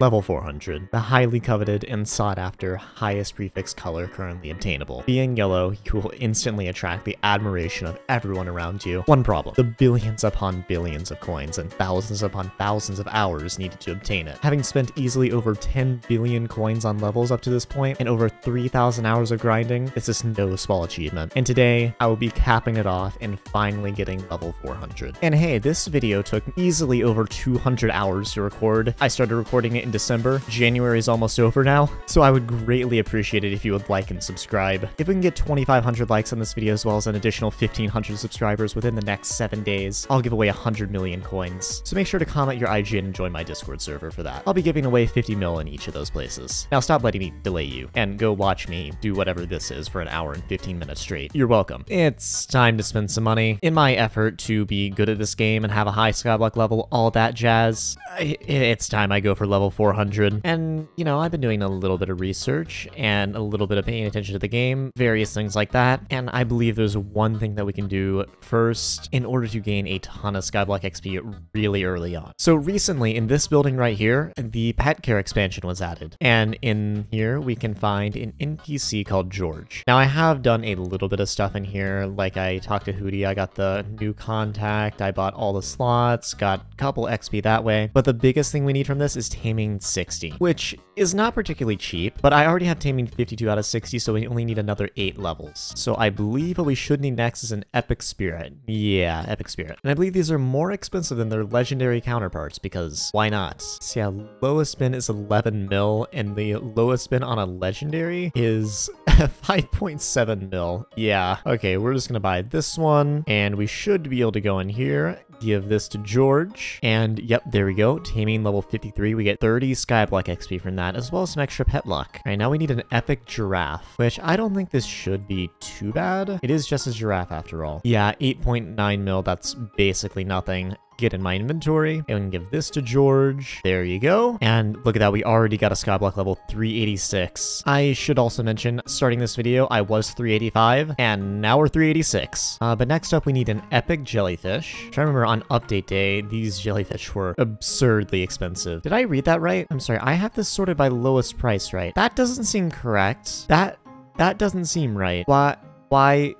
Level 400, the highly coveted and sought after highest prefix color currently obtainable. Being yellow, you will instantly attract the admiration of everyone around you. One problem, the billions upon billions of coins and thousands upon thousands of hours needed to obtain it. Having spent easily over 10 billion coins on levels up to this point and over 3,000 hours of grinding, this is no small achievement. And today, I will be capping it off and finally getting level 400. And hey, this video took easily over 200 hours to record. I started recording it in December. January is almost over now, so I would greatly appreciate it if you would like and subscribe. If we can get 2,500 likes on this video as well as an additional 1,500 subscribers within the next 7 days, I'll give away 100 million coins. So make sure to comment your IG and join my Discord server for that. I'll be giving away 50 mil in each of those places. Now stop letting me delay you, and go watch me do whatever this is for an hour and 15 minutes straight. You're welcome. It's time to spend some money. In my effort to be good at this game and have a high skyblock level, all that jazz, it's time I go for level 400. And, you know, I've been doing a little bit of research and a little bit of paying attention to the game, various things like that. And I believe there's one thing that we can do first in order to gain a ton of skyblock XP really early on. So recently in this building right here, the pet care expansion was added. And in here we can find an NPC called George. Now I have done a little bit of stuff in here, like I talked to Hootie, I got the new contact, I bought all the slots, got a couple XP that way, but the biggest thing we need from this is Taming 60, which is not particularly cheap, but I already have Taming 52 out of 60, so we only need another 8 levels. So I believe what we should need next is an Epic Spirit. Yeah, Epic Spirit. And I believe these are more expensive than their legendary counterparts, because why not? So yeah, lowest BIN is 11 mil, and the lowest BIN on a legendary is 5.7 mil. Yeah, okay, we're just gonna buy this one, and we should be able to go in here, give this to George, and yep, there we go, taming level 53, we get 30 Skyblock XP from that, as well as some extra pet luck. All right, now we need an epic giraffe, which I don't think this should be too bad. It is just a giraffe after all. Yeah, 8.9 mil, that's basically nothing get in my inventory. And give this to George. There you go. And look at that, we already got a Skyblock level 386. I should also mention, starting this video, I was 385, and now we're 386. Uh, but next up, we need an epic jellyfish. I remember on update day, these jellyfish were absurdly expensive. Did I read that right? I'm sorry, I have this sorted by lowest price, right? That doesn't seem correct. That, that doesn't seem right. Why, why,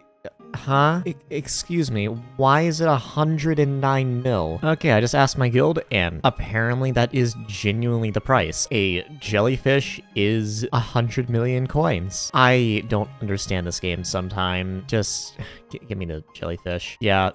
Huh? I excuse me, why is it 109 mil? Okay, I just asked my guild, and apparently that is genuinely the price. A jellyfish is 100 million coins. I don't understand this game sometime. Just give me the jellyfish. Yeah,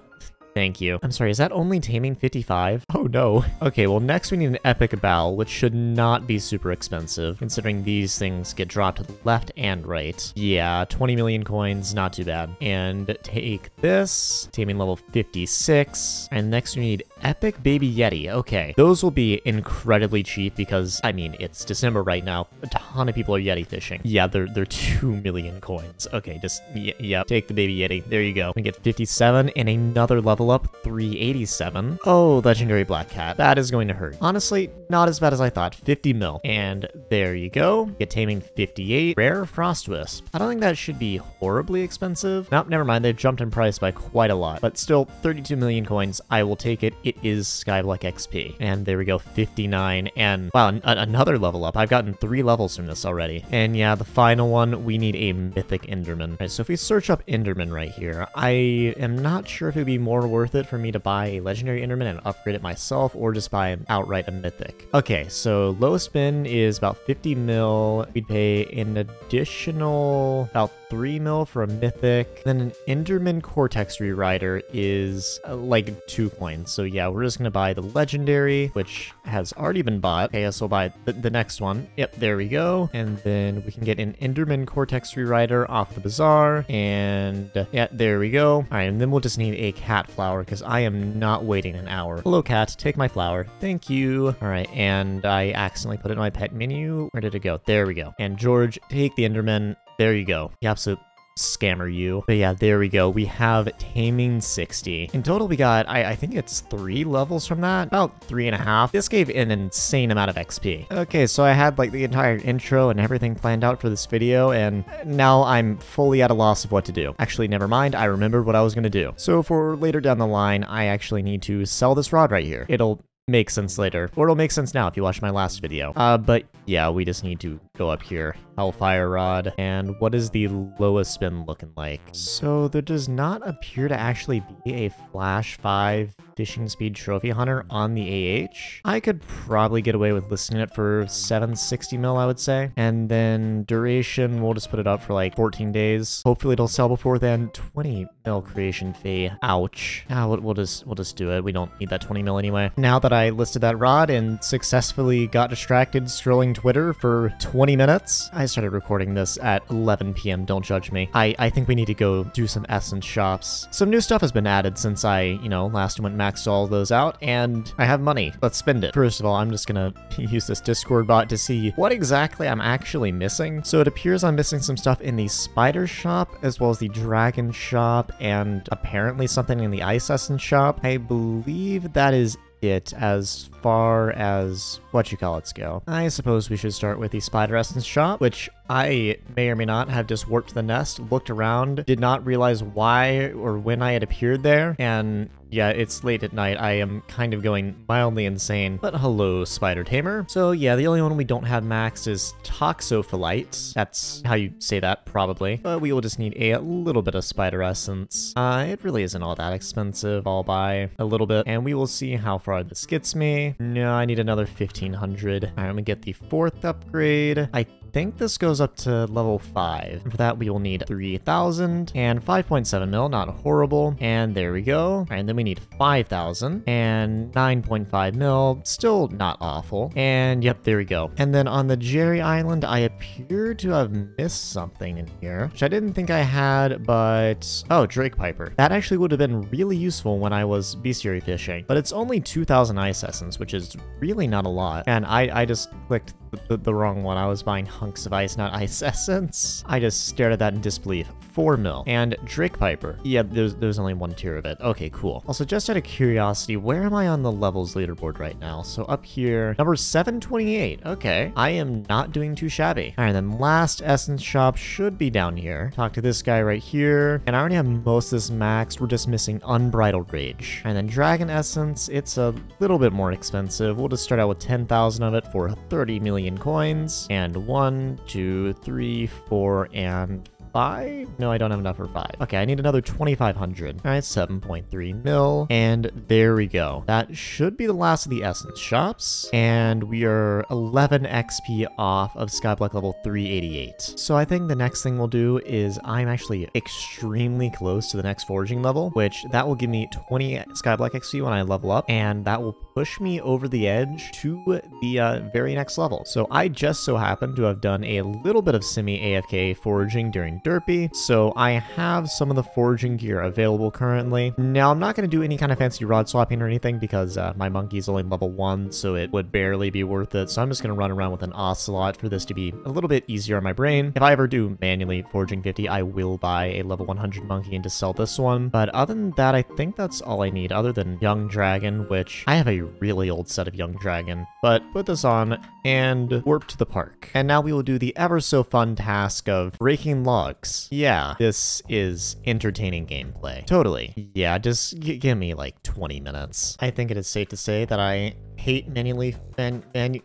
Thank you. I'm sorry, is that only taming 55? Oh no. Okay, well next we need an epic Bal, which should not be super expensive, considering these things get dropped to the left and right. Yeah, 20 million coins, not too bad. And take this, taming level 56. And next we need epic baby yeti. Okay, those will be incredibly cheap because, I mean, it's December right now. A ton of people are yeti fishing. Yeah, they're, they're 2 million coins. Okay, just, yeah, take the baby yeti. There you go. We get 57 and another level level up 387. Oh, Legendary Black Cat. That is going to hurt. Honestly, not as bad as I thought. 50 mil. And there you go. Get Taming 58. Rare Frost Wisp. I don't think that should be horribly expensive. Nope, never mind. They've jumped in price by quite a lot. But still, 32 million coins. I will take it. It is Skyblock XP. And there we go, 59. And wow, another level up. I've gotten three levels from this already. And yeah, the final one, we need a Mythic Enderman. Right, so if we search up Enderman right here, I am not sure if it would be more worth it for me to buy a legendary Enderman and upgrade it myself, or just buy outright a mythic. Okay, so lowest BIN is about 50 mil. We'd pay an additional about 3 mil for a mythic. Then an Enderman Cortex Rewriter is uh, like 2 coins. So yeah, we're just to buy the legendary, which has already been bought. Okay, so we'll buy the, the next one. Yep, there we go. And then we can get an Enderman Cortex Rewriter off the bazaar. And uh, yeah, there we go. All right, and then we'll just need a Kat flower because I am not waiting an hour. Hello, Kat. Take my flower. Thank you. All right, and I accidentally put it in my pet menu. Where did it go? There we go. And George, take the Enderman. There you go. The absolute scammer you. But yeah, there we go. We have Taming 60. In total, we got, I, I think it's three levels from that. About three and a half. This gave an insane amount of XP. Okay, so I had like the entire intro and everything planned out for this video, and now I'm fully at a loss of what to do. Actually, never mind. I remembered what I was going to do. So for later down the line, I actually need to sell this rod right here. It'll make sense later. Or it'll make sense now if you watch my last video. Uh, but yeah, we just need to go up here. Hellfire Rod. And what is the lowest BIN looking like? So there does not appear to actually be a Flash 5 fishing speed trophy hunter on the AH. I could probably get away with listing it for 760 mil, I would say. And then duration, we'll just put it up for like 14 days. Hopefully it'll sell before then. 20 mil creation fee. Ouch. Ah, we'll, we'll just we'll just do it. We don't need that 20 mil anyway. Now that I listed that rod and successfully got distracted strolling Twitter for 20 minutes, I started recording this at 11 p.m. Don't judge me. I, I think we need to go do some essence shops. Some new stuff has been added since I, you know, last went maxed all those out, and I have money. Let's spend it. First of all, I'm just gonna use this Discord bot to see what exactly I'm actually missing. So it appears I'm missing some stuff in the spider shop, as well as the dragon shop, and apparently something in the ice essence shop. I believe that is it as far as what you call it go. I suppose we should start with the spider essence shop, which I may or may not have just warped the nest, looked around, did not realize why or when I had appeared there, and yeah, it's late at night. I am kind of going mildly insane. But hello, Spider Tamer. So yeah, the only one we don't have maxed is Toxophilite. That's how you say that, probably. But we will just need a little bit of Spider Essence. Uh, it really isn't all that expensive. I'll buy a little bit, and we will see how far this gets me. No, I need another 1500. All right, I'm gonna get the fourth upgrade. I think this goes up to level 5. And for that, we will need 3,000 and 5.7 mil, not horrible. And there we go. And then we need 5,000 and 9.5 mil, still not awful. And yep, there we go. And then on the Jerry Island, I appear to have missed something in here, which I didn't think I had, but... Oh, Drake Piper. That actually would have been really useful when I was bestiary fishing, but it's only 2,000 ice essence, which is really not a lot. And I, I just clicked the, the, wrong one. I was buying hunks of ice, not ice essence. I just stared at that in disbelief. 4 mil. And Drake Piper. Yeah, there's, there's only one tier of it. Okay, cool. Also, just out of curiosity, where am I on the levels leaderboard right now? So up here, number 728. Okay, I am not doing too shabby. All right, then last essence shop should be down here. Talk to this guy right here. And I already have most of this maxed. We're just missing Unbridled Rage. And then Dragon Essence, it's a little bit more expensive. We'll just start out with 10,000 of it for 30 million million coins. And one, two, three, four, and five? No, I don't have enough for five. Okay, I need another 2,500. All right, 7.3 mil. And there we go. That should be the last of the essence shops. And we are 11 XP off of Skyblock level 388. So I think the next thing we'll do is I'm actually extremely close to the next foraging level, which that will give me 20 Skyblock XP when I level up. And that will push me over the edge to the uh, very next level. So I just so happen to have done a little bit of semi AFK foraging during derpy, so I have some of the foraging gear available currently. Now, I'm not going to do any kind of fancy rod swapping or anything because uh, my monkey's only level 1, so it would barely be worth it, so I'm just going to run around with an ocelot for this to be a little bit easier on my brain. If I ever do manually foraging 50, I will buy a level 100 monkey and to sell this one, but other than that, I think that's all I need, other than Young Dragon, which I have a really old set of Young Dragon, but put this on and warp to the park. And now we will do the ever so fun task of breaking logs looks. Yeah, this is entertaining gameplay. Totally. Yeah, just give me like 20 minutes. I think it is safe to say that I hate manually and and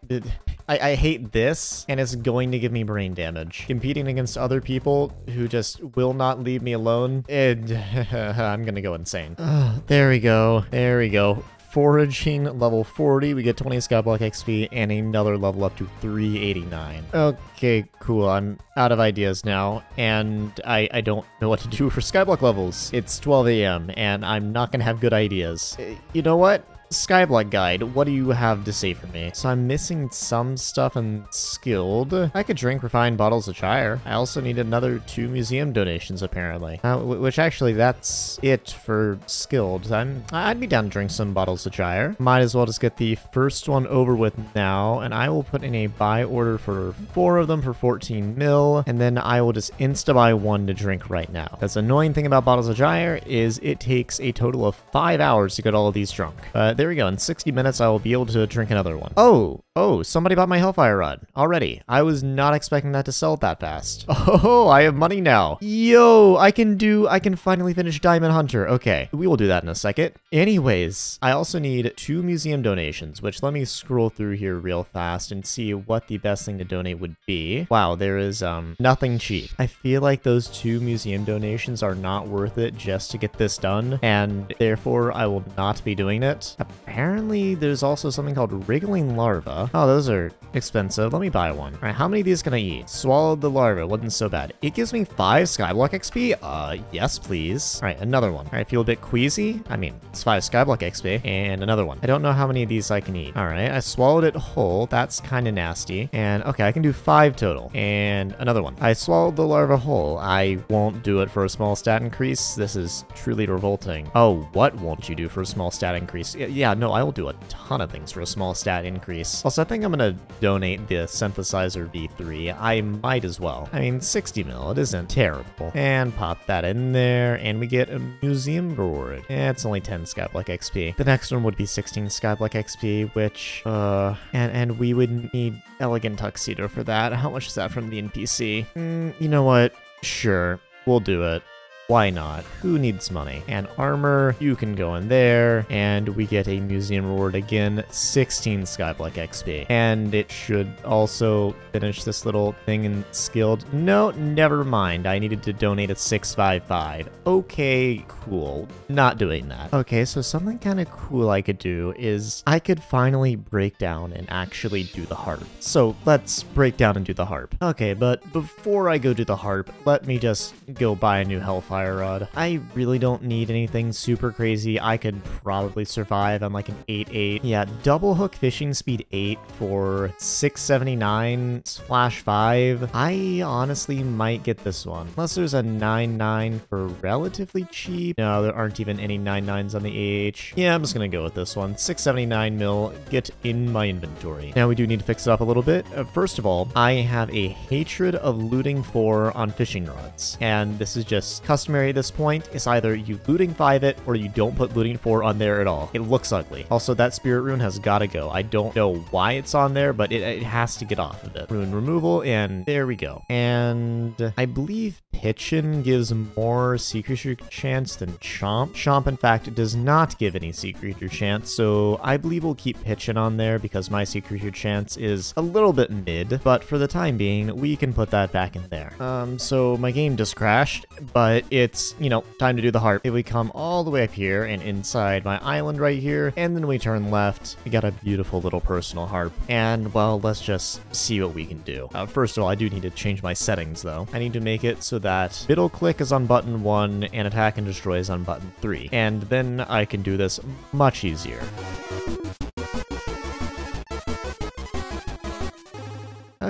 I, I hate this and it's going to give me brain damage. Competing against other people who just will not leave me alone, and I'm gonna go insane. Uh, there we go. There we go foraging level 40, we get 20 Skyblock XP and another level up to 389. Okay, cool. I'm out of ideas now, and I, I don't know what to do for Skyblock levels. It's 12 a.m., and I'm not gonna have good ideas. Uh, you know what? Skyblock Guide, what do you have to say for me? So I'm missing some stuff and Skilled. I could drink refined bottles of Jyrre. I also need another two museum donations, apparently. Uh, which actually, that's it for Skilled. I'm, I'd be down to drink some bottles of Jyrre. Might as well just get the first one over with now, and I will put in a buy order for four of them for 14 mil, and then I will just insta-buy one to drink right now. That's annoying thing about bottles of Jyrre is it takes a total of five hours to get all of these drunk. Uh, there we go. In 60 minutes, I will be able to drink another one. Oh, oh, somebody bought my Hellfire Rod already. I was not expecting that to sell that fast. Oh, I have money now. Yo, I can do, I can finally finish Diamond Hunter. Okay, we will do that in a second. Anyways, I also need two museum donations, which let me scroll through here real fast and see what the best thing to donate would be. Wow, there is um nothing cheap. I feel like those two museum donations are not worth it just to get this done, and therefore I will not be doing it. Apparently, there's also something called Wriggling Larva. Oh, those are expensive. Let me buy one. All right, how many of these can I eat? Swallowed the larva. Wasn't so bad. It gives me five Skyblock XP? Uh, yes, please. All right, another one. All right, feel a bit queasy? I mean, it's five Skyblock XP. And another one. I don't know how many of these I can eat. All right, I swallowed it whole. That's kind of nasty. And okay, I can do five total. And another one. I swallowed the larva whole. I won't do it for a small stat increase. This is truly revolting. Oh, what won't you do for a small stat increase? Yeah, no, I will do a ton of things for a small stat increase. Also, I think I'm gonna donate the synthesizer V3. I might as well. I mean, 60 mil, it isn't terrible. And pop that in there, and we get a museum reward. Eh, it's only 10 Skyblock XP. The next one would be 16 Skyblock XP, which, uh, and, and we would need Elegant Tuxedo for that. How much is that from the NPC? Mm, you know what? Sure, we'll do it. Why not? Who needs money? And armor, you can go in there, and we get a museum reward again, 16 Skyblock XP. And it should also finish this little thing in skilled. No, never mind. I needed to donate a 655. Okay, cool. Not doing that. Okay, so something kind of cool I could do is I could finally break down and actually do the harp. So let's break down and do the harp. Okay, but before I go do the harp, let me just go buy a new Hellfire Fire Rod. I really don't need anything super crazy. I could probably survive on like an 8-8. Yeah, double hook fishing speed 8 for 679 slash 5. I honestly might get this one. Unless there's a 9-9 for relatively cheap. No, there aren't even any 9-9s on the AH. Yeah, I'm just gonna go with this one. 679 mil, get in my inventory. Now we do need to fix it up a little bit. Uh, first of all, I have a hatred of looting 4 on fishing rods. And this is just custom customary at this point is either you looting 5 it or you don't put looting 4 on there at all. It looks ugly. Also, that spirit rune has got to go. I don't know why it's on there, but it, it has to get off of it. Rune removal, and there we go. And I believe Pitchin gives more Sea Creature chance than Chomp. Chomp, in fact, does not give any Sea Creature chance, so I believe we'll keep Pitchin on there because my Sea Creature chance is a little bit mid, but for the time being, we can put that back in there. Um, so my game just crashed, but it's, you know, time to do the harp. If we come all the way up here and inside my island right here, and then we turn left, we got a beautiful little personal harp. And, well, let's just see what we can do. Uh, first of all, I do need to change my settings, though. I need to make it so that middle click is on button 1 and attack and destroy is on button 3. And then I can do this much easier.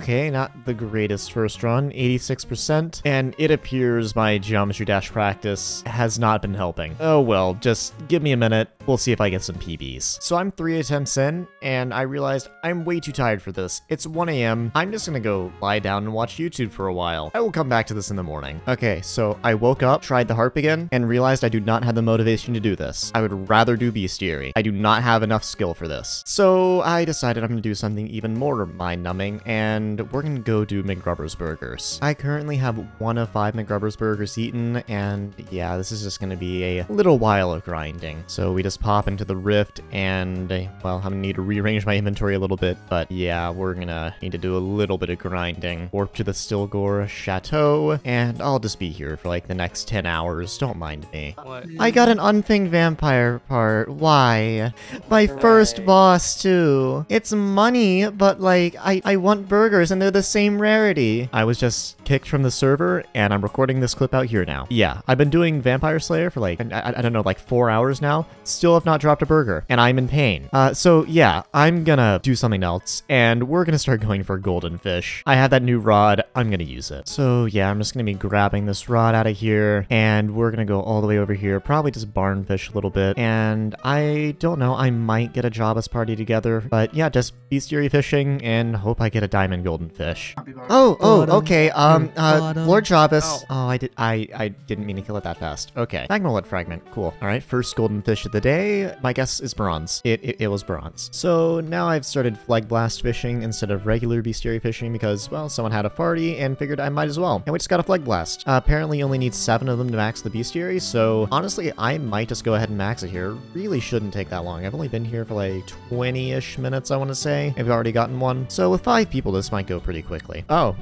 Okay, not the greatest first run, 86%, and it appears my Geometry Dash practice has not been helping. Oh well, just give me a minute, we'll see if I get some PBs. So I'm three attempts in, and I realized I'm way too tired for this. It's 1 a.m., I'm just gonna go lie down and watch YouTube for a while. I will come back to this in the morning. Okay, so I woke up, tried the harp again, and realized I do not have the motivation to do this. I would rather do Bestiary. I do not have enough skill for this. So I decided I'm gonna do something even more mind-numbing, and and we're gonna go do McGrubber's Burgers. I currently have one of five McGrubber's Burgers eaten, and yeah, this is just gonna be a little while of grinding. So we just pop into the Rift, and, well, I'm gonna need to rearrange my inventory a little bit, but yeah, we're gonna need to do a little bit of grinding. Warp to the Stillgore Chateau, and I'll just be here for like the next 10 hours, don't mind me. What? I got an unthing vampire part, why? My first boss, too. It's money, but like, I, I want burgers burgers and they're the same rarity. I was just kicked from the server and I'm recording this clip out here now. Yeah, I've been doing Vampire Slayer for like, I, I don't know, like four hours now. Still have not dropped a burger and I'm in pain. Uh, so yeah, I'm gonna do something else and we're gonna start going for golden fish. I have that new rod. I'm gonna use it. So yeah, I'm just gonna be grabbing this rod out of here and we're gonna go all the way over here. Probably just barn fish a little bit. And I don't know, I might get a Jawbus party together. But yeah, just bestiary fishing and hope I get a diamond golden fish. Oh, oh, okay. Um, uh, Lord Jawbus. Oh. I did. I I didn't mean to kill it that fast. Okay. Magma Lord fragment. Cool. All right. First golden fish of the day. my guess is bronze. It, it, it was bronze. So now I've started Plhlegblast fishing instead of regular bestiary fishing because, well, someone had a party and figured I might as well. And we just got a Plhlegblast. Uh, apparently you only need seven of them to max the bestiary, so honestly, I might just go ahead and max it here. Really shouldn't take that long. I've only been here for like 20-ish minutes, I want to say. I've already gotten one. So with five people, this might go pretty quickly. Oh,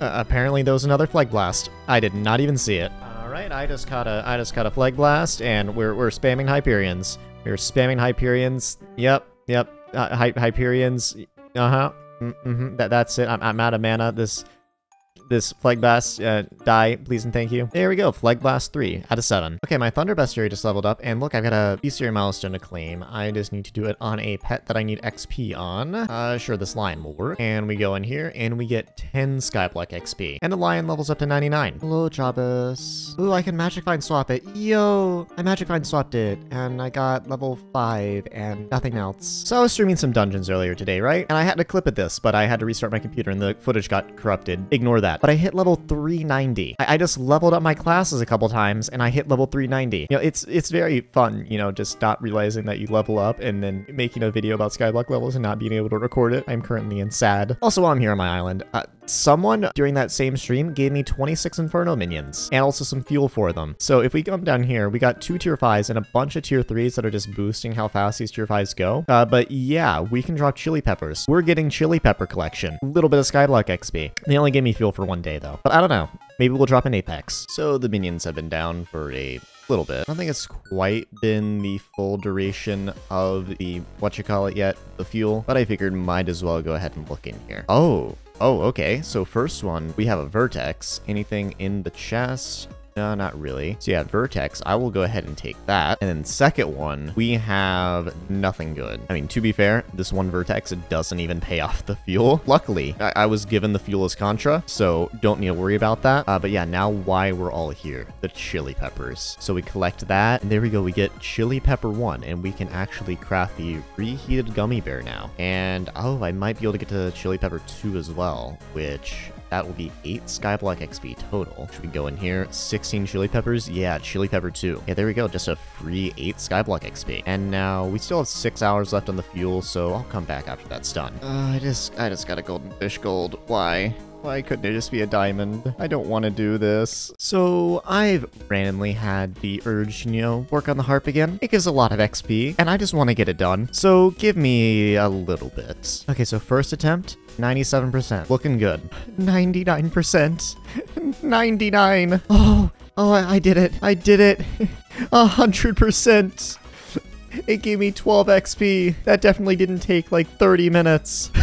uh, apparently there was another Plhlegblast. I did not even see it. All right, I just caught a I just caught a Plhlegblast, and we're we're spamming Hyperions. We're spamming Hyperions. Yep, yep. Uh, Hy Hyperions. Uh huh. Mm -hmm. That that's it. I'm I'm out of mana. This this Plhlegblast uh, die, please and thank you. There we go, Plhlegblast 3 out of 7. Okay, my Thunder Bestiary just leveled up, and look, I've got a Bestiary milestone to claim. I just need to do it on a pet that I need XP on. Uh, sure, this lion will work. And we go in here, and we get 10 Skyblock XP. And the lion levels up to 99. Hello, Jawbus. Ooh, I can Magic Find swap it. Yo, I Magic Find swapped it, and I got level 5 and nothing else. So I was streaming some dungeons earlier today, right? And I had to clip at this, but I had to restart my computer and the footage got corrupted. Ignore that that, but I hit level 390. I, I just leveled up my classes a couple times and I hit level 390. You know, it's it's very fun, you know, just not realizing that you level up and then making a video about Skyblock levels and not being able to record it. I'm currently in sad. Also, while I'm here on my island, uh, someone during that same stream gave me 26 Inferno minions and also some fuel for them. So if we come down here, we got two tier 5s and a bunch of tier 3s that are just boosting how fast these tier 5s go. Uh, but yeah, we can drop chili peppers. We're getting chili pepper collection. A little bit of Skyblock XP. They only gave me fuel for one day though. But I don't know. Maybe we'll drop an Apex. So the minions have been down for a little bit. I don't think it's quite been the full duration of the, what you call it yet, the fuel, but I figured might as well go ahead and look in here. Oh, oh, okay. So first one, we have a vertex. Anything in the chest? No, not really. So yeah, Vertex, I will go ahead and take that. And then second one, we have nothing good. I mean, to be fair, this one Vertex, it doesn't even pay off the fuel. Luckily, I, I was given the fuel as Contra, so don't need to worry about that. Uh, but yeah, now why we're all here, the chili peppers. So we collect that, and there we go, we get chili pepper one, and we can actually craft the reheated gummy bear now. And oh, I might be able to get to chili pepper two as well, which that will be 8 Skyblock XP total. Should we go in here? 16 chili peppers? Yeah, chili pepper 2. Yeah, there we go. Just a free 8 Skyblock XP. And now we still have 6 hours left on the fuel, so I'll come back after that's done. Uh, I just, I just got a golden fish gold. Why? Why couldn't it just be a diamond? I don't want to do this. So I've randomly had the urge, you know, work on the harp again. It gives a lot of XP, and I just want to get it done. So give me a little bit. Okay, so first attempt, 97%. Looking good. 99%. 99. Oh, oh, I, I did it. I did it. 100%. It gave me 12 XP. That definitely didn't take like 30 minutes.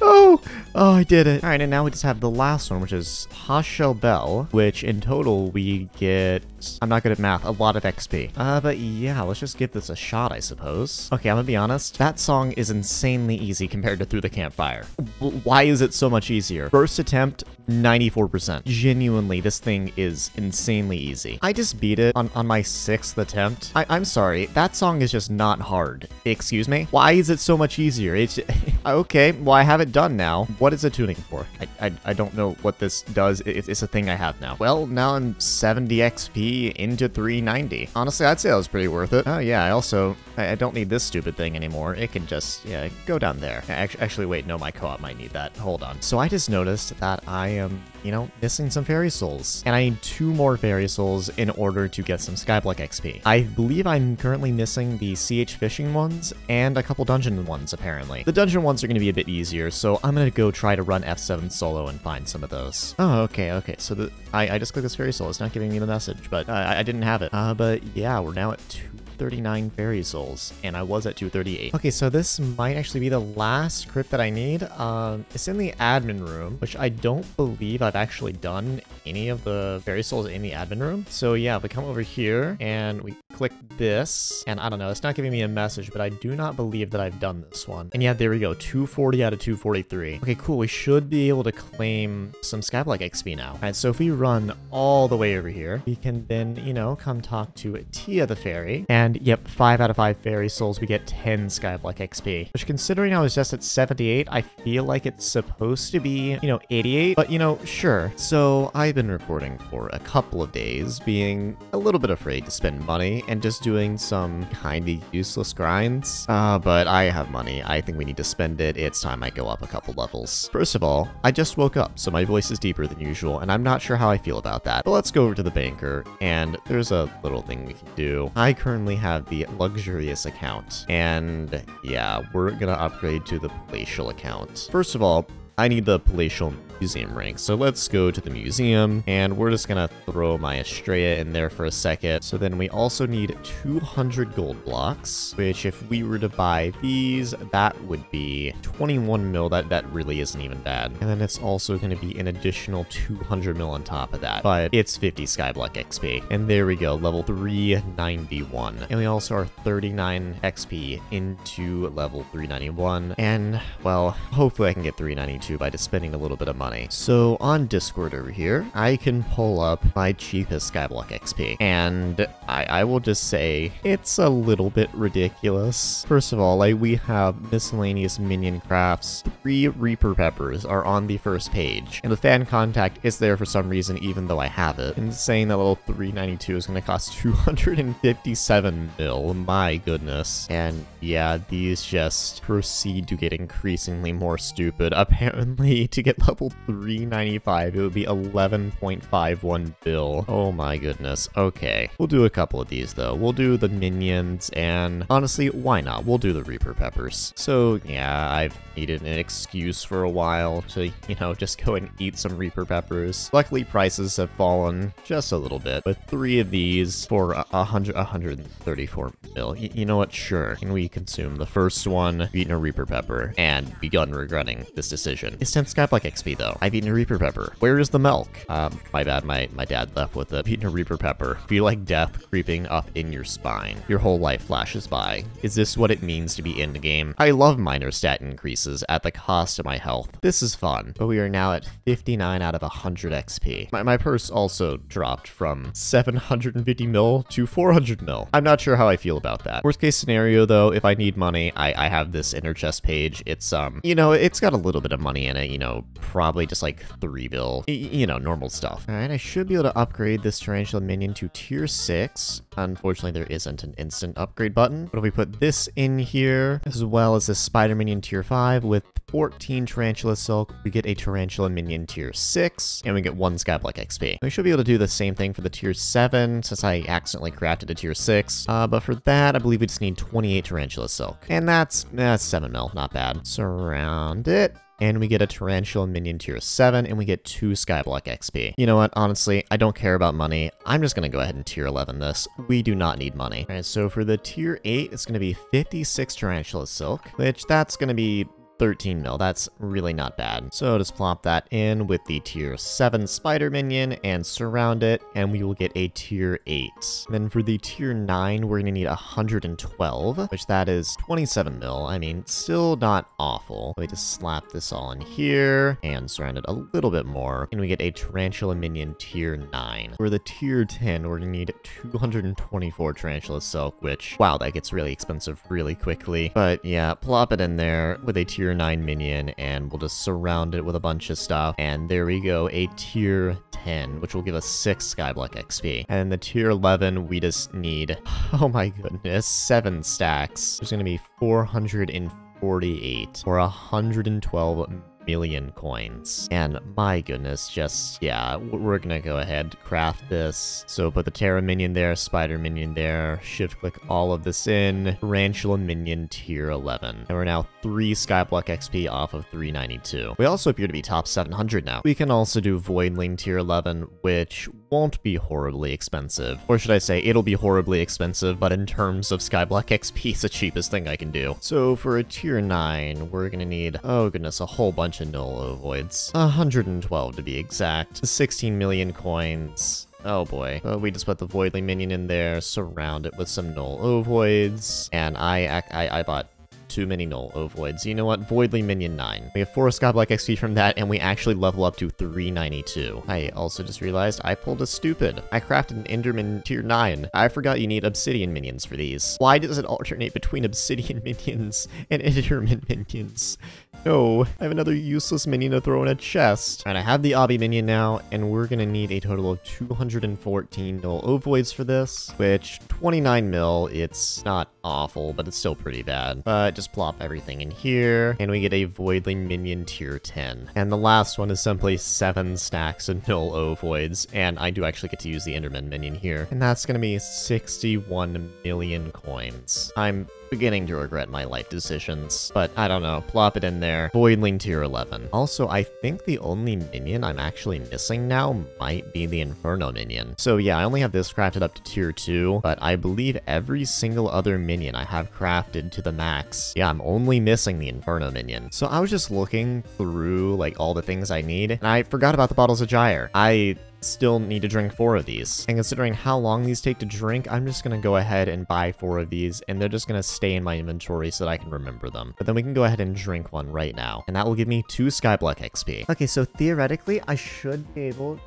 oh, oh, I did it. All right, and now we just have the last one, which is Pachelbel, which in total we get, I'm not good at math, a lot of XP. Uh, but yeah, let's just give this a shot, I suppose. Okay, I'm gonna be honest. That song is insanely easy compared to Through the Campfire. why is it so much easier? First attempt, 94%. Genuinely, this thing is insanely easy. I just beat it on, on my sixth attempt. I, I'm sorry, that song is just not hard. Excuse me? Why is it so much easier? It's okay, well I have it done now. What is a tuning fork? I, I, I don't know what this does. It, it's a thing I have now. Well, now I'm 70 XP into 390. Honestly, I'd say that was pretty worth it. Oh yeah, I also, I, I don't need this stupid thing anymore. It can just, yeah, go down there. Actually, actually wait, no, my co-op might need that. Hold on. So I just noticed that I am, you know, missing some fairy souls. And I need two more fairy souls in order to get some Skyblock XP. I believe I'm currently missing the CH fishing ones and a couple dungeon ones, apparently. The dungeon ones are going to be a bit easier, so I'm going to go try to run F7 solo and find some of those. Oh, okay, okay. So the, I, I just clicked this fairy soul. It's not giving me the message, but uh, I, didn't have it. Uh, but yeah, we're now at two 239 fairy souls, and I was at 238. Okay, so this might actually be the last crypt that I need. Um, it's in the admin room, which I don't believe I've actually done any of the fairy souls in the admin room. So yeah, if we come over here and we click this, and I don't know, it's not giving me a message, but I do not believe that I've done this one. And yeah, there we go, 240 out of 243. Okay, cool, we should be able to claim some Skyblock XP now. All right, so if we run all the way over here, we can then, you know, come talk to Tia the fairy, and and yep, 5 out of 5 Fairy Souls, we get 10 Skyblock XP. Which considering I was just at 78, I feel like it's supposed to be, you know, 88. But, you know, sure. So I've been recording for a couple of days, being a little bit afraid to spend money and just doing some kind of useless grinds. Uh, but I have money. I think we need to spend it. It's time I go up a couple levels. First of all, I just woke up, so my voice is deeper than usual, and I'm not sure how I feel about that. But let's go over to the banker, and there's a little thing we can do. I currently have the luxurious account, and yeah, we're gonna upgrade to the palatial account. First of all, I need the palatial museum rank. So let's go to the museum and we're just gonna throw my Estrella in there for a second. So then we also need 200 gold blocks, which if we were to buy these, that would be 21 mil. That, that really isn't even bad. And then it's also gonna be an additional 200 mil on top of that, but it's 50 Skyblock XP. And there we go, level 391. And we also are 39 XP into level 391. And well, hopefully I can get 392 by just spending a little bit of money money. So on Discord over here, I can pull up my cheapest Skyblock XP. And I, I will just say it's a little bit ridiculous. First of all, like we have miscellaneous minion crafts. Three Reaper Peppers are on the first page. And the fan contact is there for some reason even though I have it. And saying that level 392 is going to cost 257 mil. My goodness. And yeah, these just proceed to get increasingly more stupid. Apparently, to get level 395, it would be 11.51 bill. Oh my goodness. Okay. We'll do a couple of these though. We'll do the minions and honestly, why not? We'll do the Reaper Peppers. So yeah, I've needed an excuse for a while to, you know, just go and eat some Reaper Peppers. Luckily, prices have fallen just a little bit, but three of these for a 100, 134 mil. Y you know what? Sure. Can we consume the first one, eaten a Reaper Pepper, and begun regretting this decision? It's 10 Skyblock XP though. I've eaten a Reaper Pepper. Where is the milk? Um, my bad, my, my dad left with it. Eaten a Reaper Pepper. Feel like death creeping up in your spine. Your whole life flashes by. Is this what it means to be in the game? I love minor stat increases at the cost of my health. This is fun, but we are now at 59 out of 100 XP. My, my purse also dropped from 750 mil to 400 mil. I'm not sure how I feel about that. Worst case scenario though, if I need money, I, I have this inner chest page. It's, um, you know, it's got a little bit of money in it, you know, probably just like three bill, you know, normal stuff. All right, I should be able to upgrade this tarantula minion to tier six. Unfortunately, there isn't an instant upgrade button, but if we put this in here, as well as this spider minion tier five with 14 tarantula silk, we get a tarantula minion tier six, and we get one skyblock XP. We should be able to do the same thing for the tier seven, since I accidentally crafted a tier six. Uh, but for that, I believe we just need 28 tarantula silk, and that's, that's seven mil, not bad. Surround it and we get a Tarantula Minion tier 7, and we get 2 Skyblock XP. You know what, honestly, I don't care about money. I'm just gonna go ahead and tier 11 this. We do not need money. Alright, so for the tier 8, it's gonna be 56 Tarantula Silk, which that's gonna be 13 mil. That's really not bad. So just plop that in with the tier 7 spider minion and surround it, and we will get a tier 8. Then for the tier 9, we're going to need 112, which that is 27 mil. I mean, still not awful. We just slap this all in here and surround it a little bit more, and we get a tarantula minion tier 9. For the tier 10, we're going to need 224 tarantula silk, which, wow, that gets really expensive really quickly. But yeah, plop it in there with a tier tier 9 minion, and we'll just surround it with a bunch of stuff. And there we go, a tier 10, which will give us 6 Skyblock XP. And the tier 11, we just need, oh my goodness, 7 stacks. There's going to be 448 or 112 million coins. And my goodness, just, yeah, we're gonna go ahead, craft this. So put the Terra minion there, Spider minion there, shift click all of this in, Tarantula minion tier 11. And we're now 3 Skyblock XP off of 392. We also appear to be top 700 now. We can also do Voidling tier 11, which won't be horribly expensive. Or should I say, it'll be horribly expensive, but in terms of Skyblock XP, it's the cheapest thing I can do. So for a tier 9, we're gonna need, oh goodness, a whole bunch of null ovoids. 112 to be exact. 16 million coins. Oh boy. We just put the Voidling minion in there, surround it with some null ovoids, and I, I, I bought too many null ovoids. You know what? Voidling Minion 9. We have 4 Skyblock XP from that, and we actually level up to 392. I also just realized I pulled a stupid. I crafted an Enderman tier 9. I forgot you need Obsidian minions for these. Why does it alternate between Obsidian minions and Enderman minions? No, I have another useless minion to throw in a chest. And I have the Obby minion now, and we're gonna need a total of 214 null ovoids for this, which 29 mil, it's not awful, but it's still pretty bad. But just plop everything in here, and we get a Voidling minion tier 10. And the last one is simply 7 stacks of null ovoids, and I do actually get to use the Enderman minion here. And that's gonna be 61 million coins. I'm beginning to regret my life decisions, but I don't know, plop it in there. Voidling tier 11. Also, I think the only minion I'm actually missing now might be the Inferno minion. So yeah, I only have this crafted up to tier 2, but I believe every single other minion I have crafted to the max. Yeah, I'm only missing the Inferno minion. So I was just looking through like all the things I need, and I forgot about the bottles of Jyrre. I still need to drink four of these. And considering how long these take to drink, I'm just gonna go ahead and buy four of these, and they're just gonna stay in my inventory so that I can remember them. But then we can go ahead and drink one right now, and that will give me two Skyblock XP. Okay, so theoretically, I should be able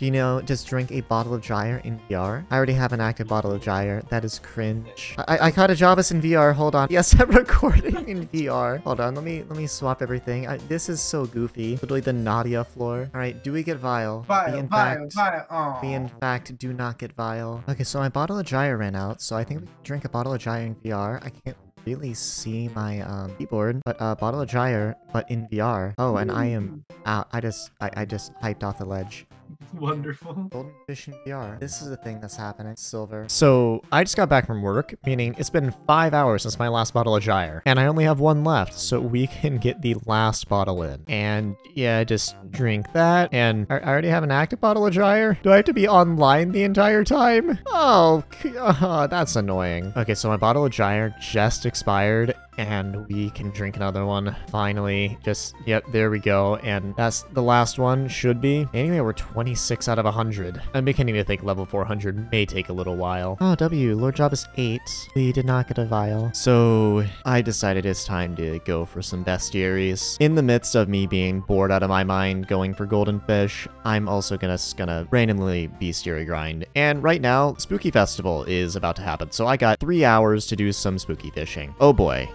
you know, just drink a bottle of Jyrre in VR. I already have an active bottle of Jyrre. That is cringe. I, I caught a Jawbus in VR. Hold on. Yes, I'm recording in VR. Hold on. Let me let me swap everything. I, this is so goofy. Literally the Nadia floor. All right. Do we get Vial? Vile, we in Vile, fact, Vile. Oh. we in fact do not get Vial. Okay, so my bottle of Jyrre ran out, so I think we can drink a bottle of Jyrre in VR. I can't really see my um, keyboard, but uh, bottle of Jyrre, but in VR. Oh, and I am out. I just I, I just hyped off the ledge. Wonderful. Golden Fish in VR. This is the thing that's happening. Silver. So, I just got back from work, meaning it's been five hours since my last bottle of Jyrre, and I only have one left, so we can get the last bottle in. And yeah, just drink that, and I already have an active bottle of Jyrre. Do I have to be online the entire time? Oh, uh, that's annoying. Okay, so my bottle of Jyrre just expired, and we can drink another one finally just yep there we go and that's the last one should be anyway we're 26 out of 100 i'm beginning to think level 400 may take a little while. Oh w lord Jawbus 8 we did not get a vial. So i decided it's time to go for some bestiaries. In the midst of me being bored out of my mind going for golden fish i'm also gonna gonna randomly bestiary grind. And right now spooky festival is about to happen. So i got three hours to do some spooky fishing. Oh boy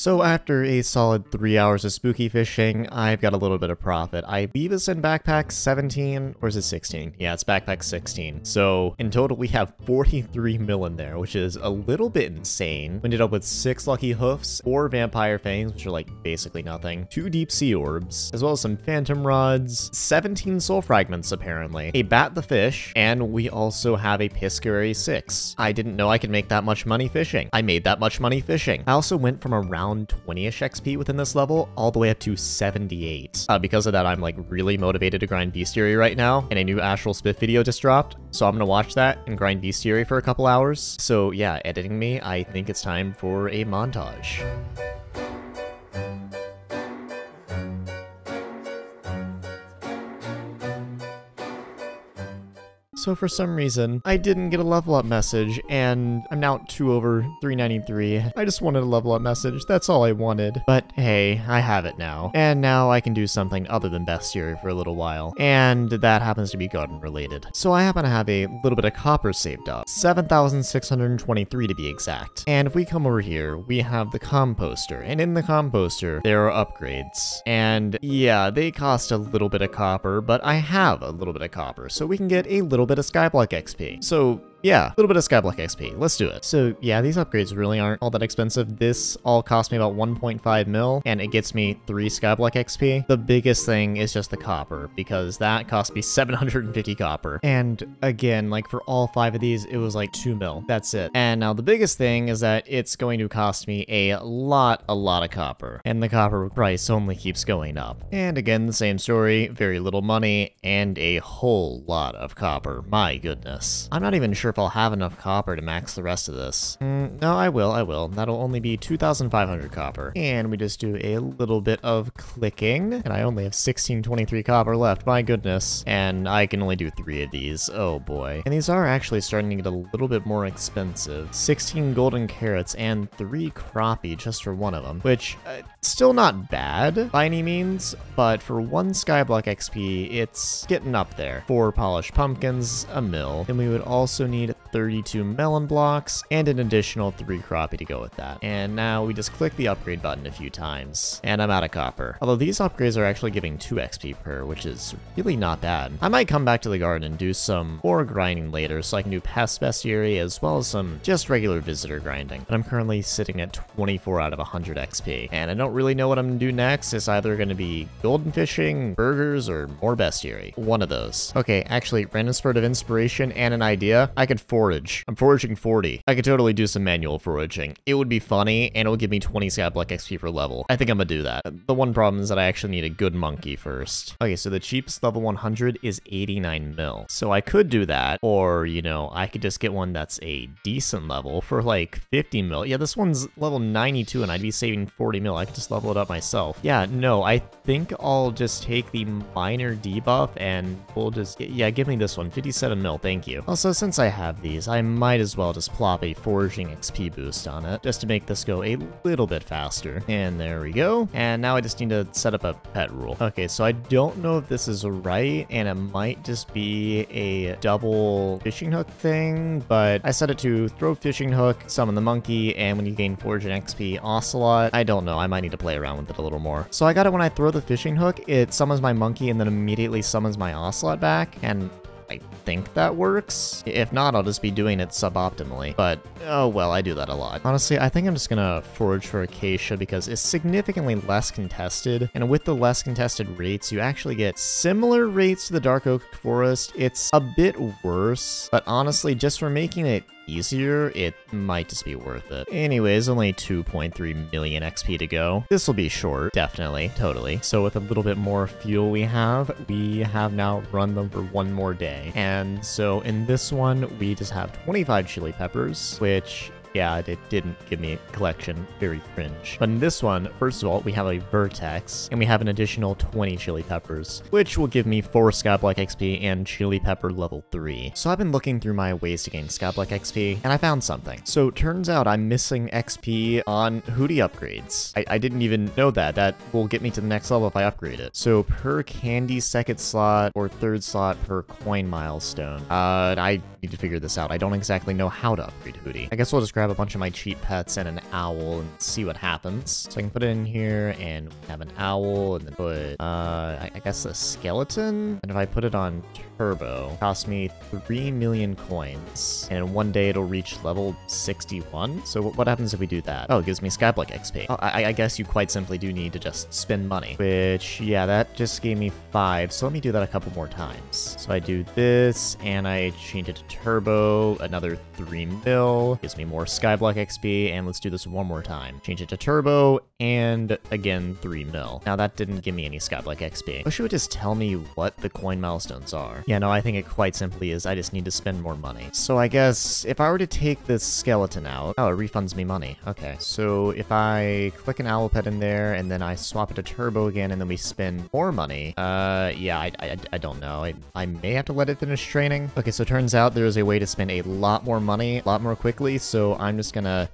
So after a solid three hours of spooky fishing, I've got a little bit of profit. I believe it's in backpack 17, or is it 16? Yeah, it's backpack 16. So in total, we have 43 mil in there, which is a little bit insane. We ended up with six lucky hoofs, four vampire fangs, which are like basically nothing, two deep sea orbs, as well as some phantom rods, 17 soul fragments apparently, a bat the fish, and we also have a Piscary 6. I didn't know I could make that much money fishing. I made that much money fishing. I also went from around 20-ish XP within this level all the way up to 78. Uh, because of that, I'm like really motivated to grind Bestiary right now, and a new Astral Spiff video just dropped, so I'm gonna watch that and grind Bestiary for a couple hours. So yeah, editing me, I think it's time for a montage. So for some reason, I didn't get a level up message, and I'm now 2 over 393. I just wanted a level up message, that's all I wanted. But hey, I have it now. And now I can do something other than bestiary for a little while. And that happens to be garden related. So I happen to have a little bit of copper saved up. 7,623 to be exact. And if we come over here, we have the composter. And in the composter, there are upgrades. And yeah, they cost a little bit of copper, but I have a little bit of copper. So we can get a little bit of Skyblock XP. So yeah, a little bit of Skyblock XP. Let's do it. So yeah, these upgrades really aren't all that expensive. This all cost me about 1.5 mil, and it gets me 3 Skyblock XP. The biggest thing is just the copper, because that cost me 750 copper. And again, like for all 5 of these, it was like 2 mil. That's it. And now the biggest thing is that it's going to cost me a lot, a lot of copper. And the copper price only keeps going up. And again, the same story, very little money, and a whole lot of copper. My goodness. I'm not even sure sure if I'll have enough copper to max the rest of this. Mm, no, I will, I will. That'll only be 2,500 copper. And we just do a little bit of clicking. And I only have 1623 copper left, my goodness. And I can only do three of these. Oh boy. And these are actually starting to get a little bit more expensive. 16 golden carrots and three Cropie just for one of them, which uh, still not bad by any means, but for one skyblock XP, it's getting up there. Four polished pumpkins, a mill, and we would also need need 32 melon blocks and an additional three Cropie to go with that. And now we just click the upgrade button a few times, and I'm out of copper. Although these upgrades are actually giving 2 XP per, which is really not bad. I might come back to the garden and do some more grinding later so I can do pest bestiary as well as some just regular visitor grinding. But I'm currently sitting at 24 out of 100 XP, and I don't really know what I'm gonna do next. It's either gonna be golden fishing, burgers, or more bestiary. One of those. Okay, actually, random spurt of inspiration and an idea. I could forage. I'm foraging 40. I could totally do some manual foraging. It would be funny, and it would give me 20 Skyblock XP per level. I think I'm gonna do that. The one problem is that I actually need a good monkey first. Okay, so the cheapest level 100 is 89 mil. So I could do that, or, you know, I could just get one that's a decent level for like 50 mil. Yeah, this one's level 92, and I'd be saving 40 mil. I could just level it up myself. Yeah, no, I think I'll just take the minor debuff, and we'll just... Yeah, give me this one. 57 mil, thank you. Also, since I have I might as well just plop a foraging XP boost on it, just to make this go a little bit faster. And there we go. And now I just need to set up a pet rule. Okay, so I don't know if this is right, and it might just be a double fishing hook thing, but I set it to throw fishing hook, summon the monkey, and when you gain foraging XP, ocelot. I don't know, I might need to play around with it a little more. So I got it when I throw the fishing hook, it summons my monkey and then immediately summons my ocelot back, and think that works. If not, I'll just be doing it suboptimally. But, oh well, I do that a lot. Honestly, I think I'm just gonna forage for Acacia because it's significantly less contested. And with the less contested rates, you actually get similar rates to the Dark Oak Forest. It's a bit worse, but honestly, just for making it easier, it might just be worth it. Anyways, only 2.3 million XP to go. This will be short, definitely, totally. So with a little bit more fuel we have, we have now run them for one more day. And so in this one, we just have 25 chili peppers, which yeah, it didn't give me a collection. Very cringe. But in this one, first of all, we have a Vertex, and we have an additional 20 Chili Peppers, which will give me 4 Skyblock XP and Chili Pepper level 3. So I've been looking through my ways to gain Skyblock XP, and I found something. So turns out I'm missing XP on Hootie upgrades. I, I didn't even know that. That will get me to the next level if I upgrade it. So per candy second slot or third slot per coin milestone. Uh, I need to figure this out. I don't exactly know how to upgrade Hootie. I guess we'll just grab a bunch of my cheap pets and an owl and see what happens. So I can put it in here and have an owl and then put, uh, I, I guess a skeleton. And if I put it on turbo, cost me 3 million coins. And in one day it'll reach level 61. So what happens if we do that? Oh, it gives me Skyblock XP. Oh, I, I guess you quite simply do need to just spend money, which, yeah, that just gave me five. So let me do that a couple more times. So I do this and I change it to turbo, another 3 mil, gives me more Skyblock XP, and let's do this one more time. Change it to Turbo, and again, 3 mil. Now that didn't give me any Skyblock XP. Wish it would just tell me what the coin milestones are. Yeah, no, I think it quite simply is I just need to spend more money. So I guess if I were to take this skeleton out, oh, it refunds me money. Okay, so if I click an owl pet in there, and then I swap it to Turbo again, and then we spend more money, uh, yeah, I, I, I don't know. I, I may have to let it finish training. Okay, so it turns out there's a way to spend a lot more money, a lot more quickly, so I'm just gonna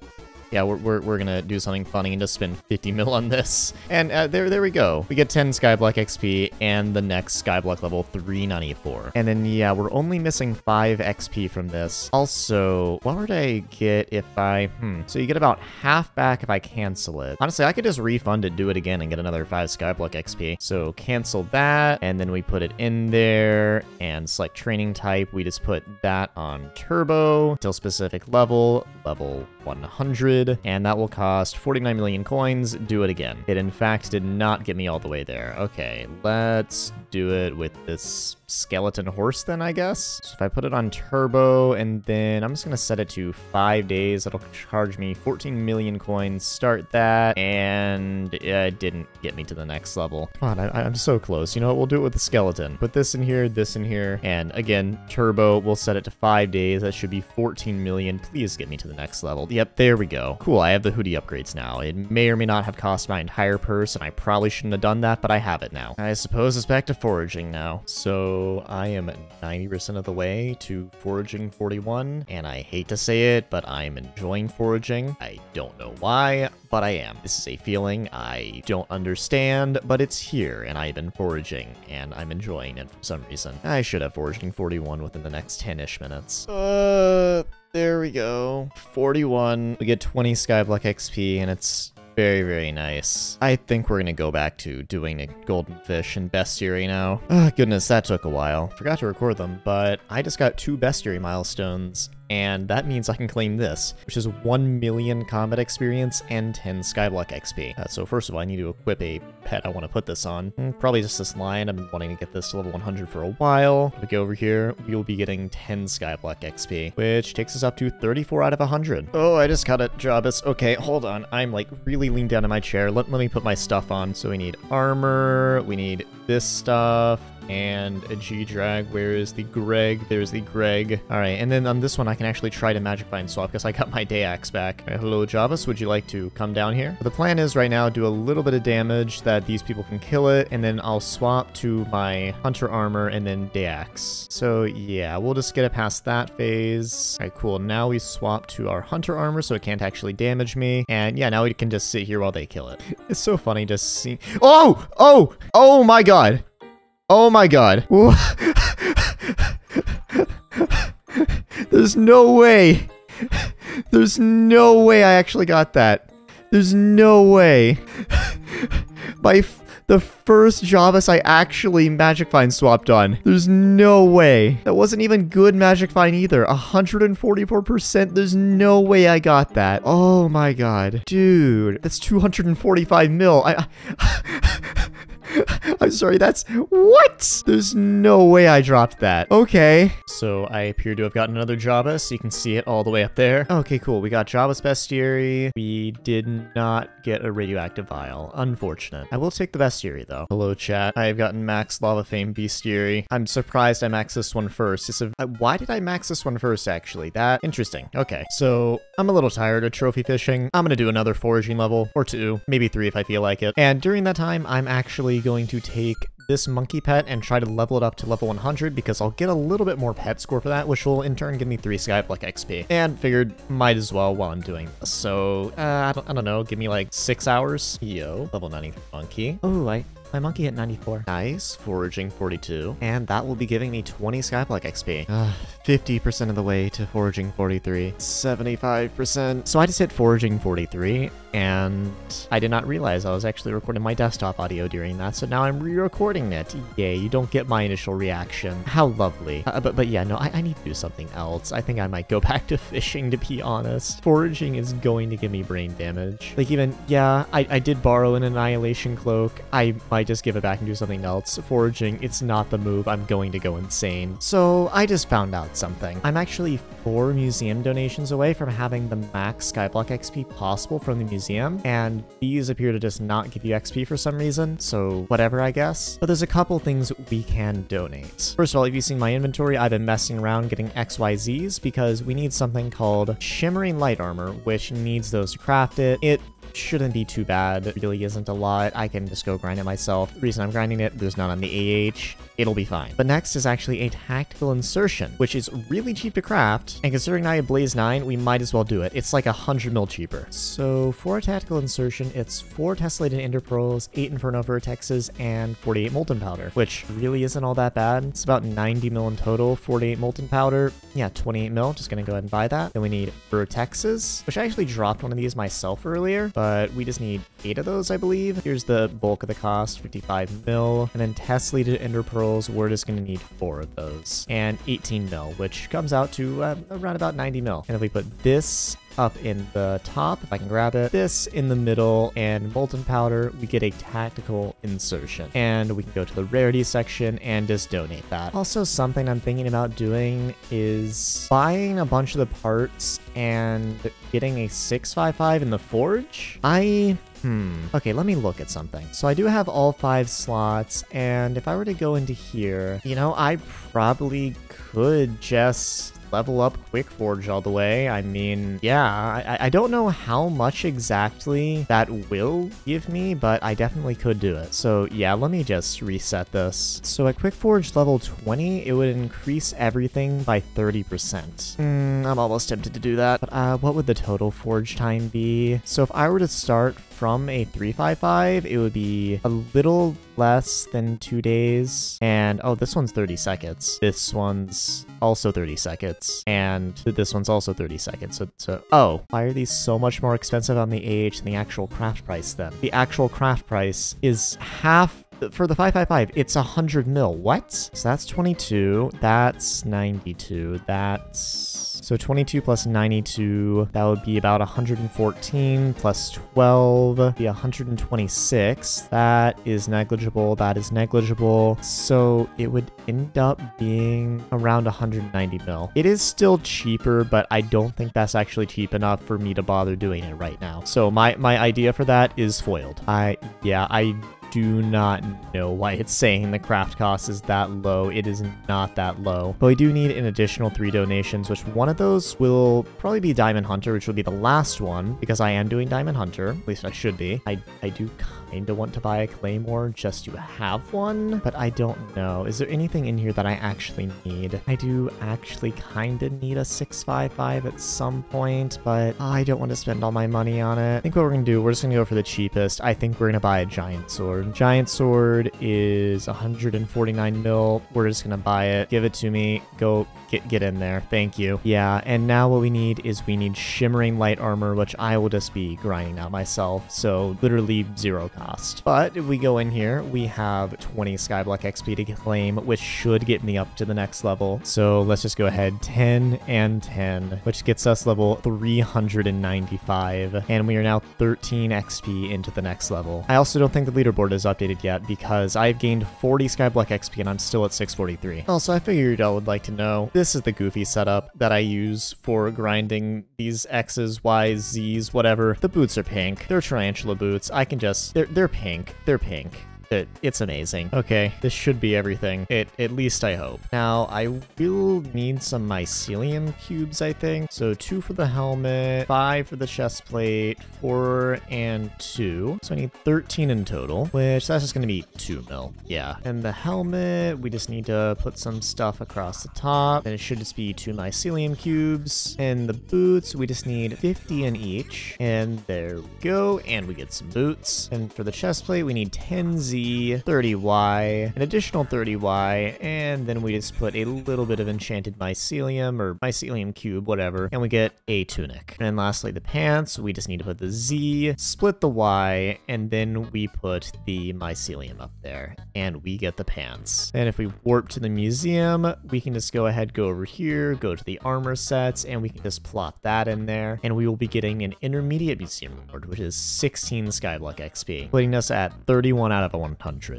yeah, we're, we're, we're, gonna do something funny and just spend 50 mil on this. And uh, there there we go. We get 10 Skyblock XP and the next Skyblock level 394. And then, yeah, we're only missing 5 XP from this. Also, what would I get if I... Hmm. So you get about half back if I cancel it. Honestly, I could just refund it, do it again, and get another 5 Skyblock XP. So cancel that, and then we put it in there, and select training type. We just put that on turbo, till specific level, level 100, and that will cost 49 million coins. Do it again. It in fact did not get me all the way there. Okay, let's do it with this skeleton horse then, I guess. So if I put it on turbo and then I'm just going to set it to five days, that'll charge me 14 million coins. Start that and it didn't get me to the next level. Come on, I, I'm so close. You know what? We'll do it with the skeleton. Put this in here, this in here, and again, turbo, we'll set it to five days. That should be 14 million. Please get me to the next level. Yep, there we go. Cool, I have the hoodie upgrades now. It may or may not have cost my entire purse, and I probably shouldn't have done that, but I have it now. I suppose it's back to foraging now. So I am 90% of the way to foraging 41, and I hate to say it, but I'm enjoying foraging. I don't know why, but I am. This is a feeling I don't understand, but it's here, and I've been foraging, and I'm enjoying it for some reason. I should have foraging 41 within the next 10-ish minutes. Uh, there we go. 41. We get 20 Skyblock XP, and it's very, very nice. I think we're gonna go back to doing a golden fish and bestiary now. Oh, goodness, that took a while. Forgot to record them, but I just got two bestiary milestones and that means I can claim this, which is 1 million combat experience and 10 skyblock XP. Uh, so first of all, I need to equip a pet I want to put this on. Mm, probably just this lion. I've been wanting to get this to level 100 for a while. If we go over here, we will be getting 10 skyblock XP, which takes us up to 34 out of 100. Oh, I just got it, Jawbus. Okay, hold on. I'm like really leaned down in my chair. Let, let me put my stuff on. So we need armor, we need this stuff, and a G-Drag. Where is the Greg? There's the Greg. All right, and then on this one, I can actually try to Magic Find swap because I got my Dayax back. Right, hello, Jawbus. Would you like to come down here? The plan is right now do a little bit of damage that these people can kill it, and then I'll swap to my Hunter Armor and then Dayax. So yeah, we'll just get it past that phase. All right, cool. Now we swap to our Hunter Armor so it can't actually damage me. And yeah, now we can just sit here while they kill it. It's so funny to see. Oh! Oh! Oh my god! Oh my god. There's no way. There's no way I actually got that. There's no way. My the first Jawbus I actually Magic Find swapped on. There's no way. That wasn't even good Magic Find either. 144%. There's no way I got that. Oh my god. Dude, that's 245 mil. I... I'm sorry, that's... What? There's no way I dropped that. Okay. So I appear to have gotten another Jawbus, so you can see it all the way up there. Okay, cool. We got Jawbus Bestiary. We did not get a radioactive vial. Unfortunate. I will take the Bestiary, though. Hello, chat. I have gotten Max Lava Flame Bestiary. I'm surprised I maxed this one first. It's a... Uh, why did I max this one first, actually? That... Interesting. Okay, so I'm a little tired of trophy fishing. I'm gonna do another foraging level, or two, maybe three if I feel like it. And during that time, I'm actually going to take this monkey pet and try to level it up to level 100 because I'll get a little bit more pet score for that, which will in turn give me 3 Skyblock XP. And figured might as well while I'm doing this. So, uh, I, don't, I don't know, give me like 6 hours. Yo, level 90 monkey. Oh, I my monkey hit 94. Nice. Foraging 42. And that will be giving me 20 Skyblock XP. 50% of the way to Foraging 43. 75%. So I just hit Foraging 43, and I did not realize I was actually recording my desktop audio during that, so now I'm re-recording it. Yay, you don't get my initial reaction. How lovely. Uh, but, but yeah, no, I, I need to do something else. I think I might go back to fishing, to be honest. Foraging is going to give me brain damage. Like even, yeah, I, I did borrow an Annihilation Cloak. I might just give it back and do something else. Foraging, it's not the move. I'm going to go insane. So I just found out something. I'm actually four museum donations away from having the max Skyblock XP possible from the museum, and these appear to just not give you XP for some reason, so whatever, I guess. But there's a couple things we can donate. First of all, if you've seen my inventory, I've been messing around getting XYZs because we need something called Shimmering Light Armor, which needs those to craft it. It shouldn't be too bad. It really isn't a lot. I can just go grind it myself. The reason I'm grinding it, there's none on the AH. It'll be fine. But next is actually a tactical insertion, which is really cheap to craft. And considering now I have Blaze 9, we might as well do it. It's like a 100 mil cheaper. So for a tactical insertion, it's 4 tessellated ender pearls, 8 inferno vertexes, and 48 molten powder, which really isn't all that bad. It's about 90 mil in total, 48 molten powder. Yeah, 28 mil. Just gonna go ahead and buy that. Then we need vertexes, which I actually dropped one of these myself earlier, but we just need 8 of those, I believe. Here's the bulk of the cost, 55 mil. And then tessellated ender we're just gonna need 4 of those. And 18 mil, which comes out to uh, around about 90 mil. And if we put this up in the top, if I can grab it. This in the middle, and molten powder, we get a tactical insertion. And we can go to the rarity section and just donate that. Also, something I'm thinking about doing is buying a bunch of the parts and getting a 655 in the forge. I Hmm. Okay, let me look at something. So I do have all five slots, and if I were to go into here, you know, I probably could just level up Quick Forge all the way. I mean, yeah, I, I don't know how much exactly that will give me, but I definitely could do it. So yeah, let me just reset this. So at Quick Forge level 20, it would increase everything by 30%. Hmm, I'm almost tempted to do that, but uh, what would the total forge time be? So if I were to start from a 355, it would be a little less than two days. And oh, this one's 30 seconds. This one's also 30 seconds. And this one's also 30 seconds. So, so oh, why are these so much more expensive on the AH than the actual craft price then? The actual craft price is half for the 555, it's 100 mil. What? So that's 22. That's 92. That's... So 22 plus 92, that would be about 114 plus 12, be 126. That is negligible. That is negligible. So it would end up being around 190 mil. It is still cheaper, but I don't think that's actually cheap enough for me to bother doing it right now. So my, my idea for that is foiled. I, yeah, I do not know why it's saying the craft cost is that low. It is not that low. But we do need an additional three donations, which one of those will probably be Diamond Hunter, which will be the last one, because I am doing Diamond Hunter. At least I should be. I, I do kind of want to buy a Claymore just to have one, but I don't know. Is there anything in here that I actually need? I do actually kind of need a 655 at some point, but I don't want to spend all my money on it. I think what we're to do, we're just to go for the cheapest. I think we're to buy a Giant Sword. Giant Sword is 149 mil. We're just to buy it. Give it to me. Go get, get in there. Thank you. Yeah, and now what we need is we need Shimmering Light Armor, which I will just be grinding out myself. So literally zero But if we go in here, we have 20 Skyblock XP to claim, which should get me up to the next level. So let's just go ahead 10 and 10, which gets us level 395. And we are now 13 XP into the next level. I also don't think the leaderboard is updated yet because I've gained 40 Skyblock XP and I'm still at 643. Also, I figured y'all would like to know, this is the goofy setup that I use for grinding these X's, Y's, Z's, whatever. The boots are pink. They're tarantula boots. I can just, they're, they're pink. They're pink. It, it's amazing. Okay, this should be everything. It, at least I hope. Now, I will need some mycelium cubes, I think. So two for the helmet, five for the chest plate, four and two. So I need 13 in total, which that's just gonna be two mil. Yeah. And the helmet, we just need to put some stuff across the top. And it should just be two mycelium cubes. And the boots, we just need 50 in each. And there we go. And we get some boots. And for the chest plate, we need 10 Z 30Y, an additional 30Y, and then we just put a little bit of enchanted mycelium or mycelium cube, whatever, and we get a tunic. And lastly, the pants, we just need to put the Z, split the Y, and then we put the mycelium up there, and we get the pants. And if we warp to the museum, we can just go ahead, go over here, go to the armor sets, and we can just plop that in there, and we will be getting an intermediate museum reward, which is 16 Skyblock XP, putting us at 31 out of 100.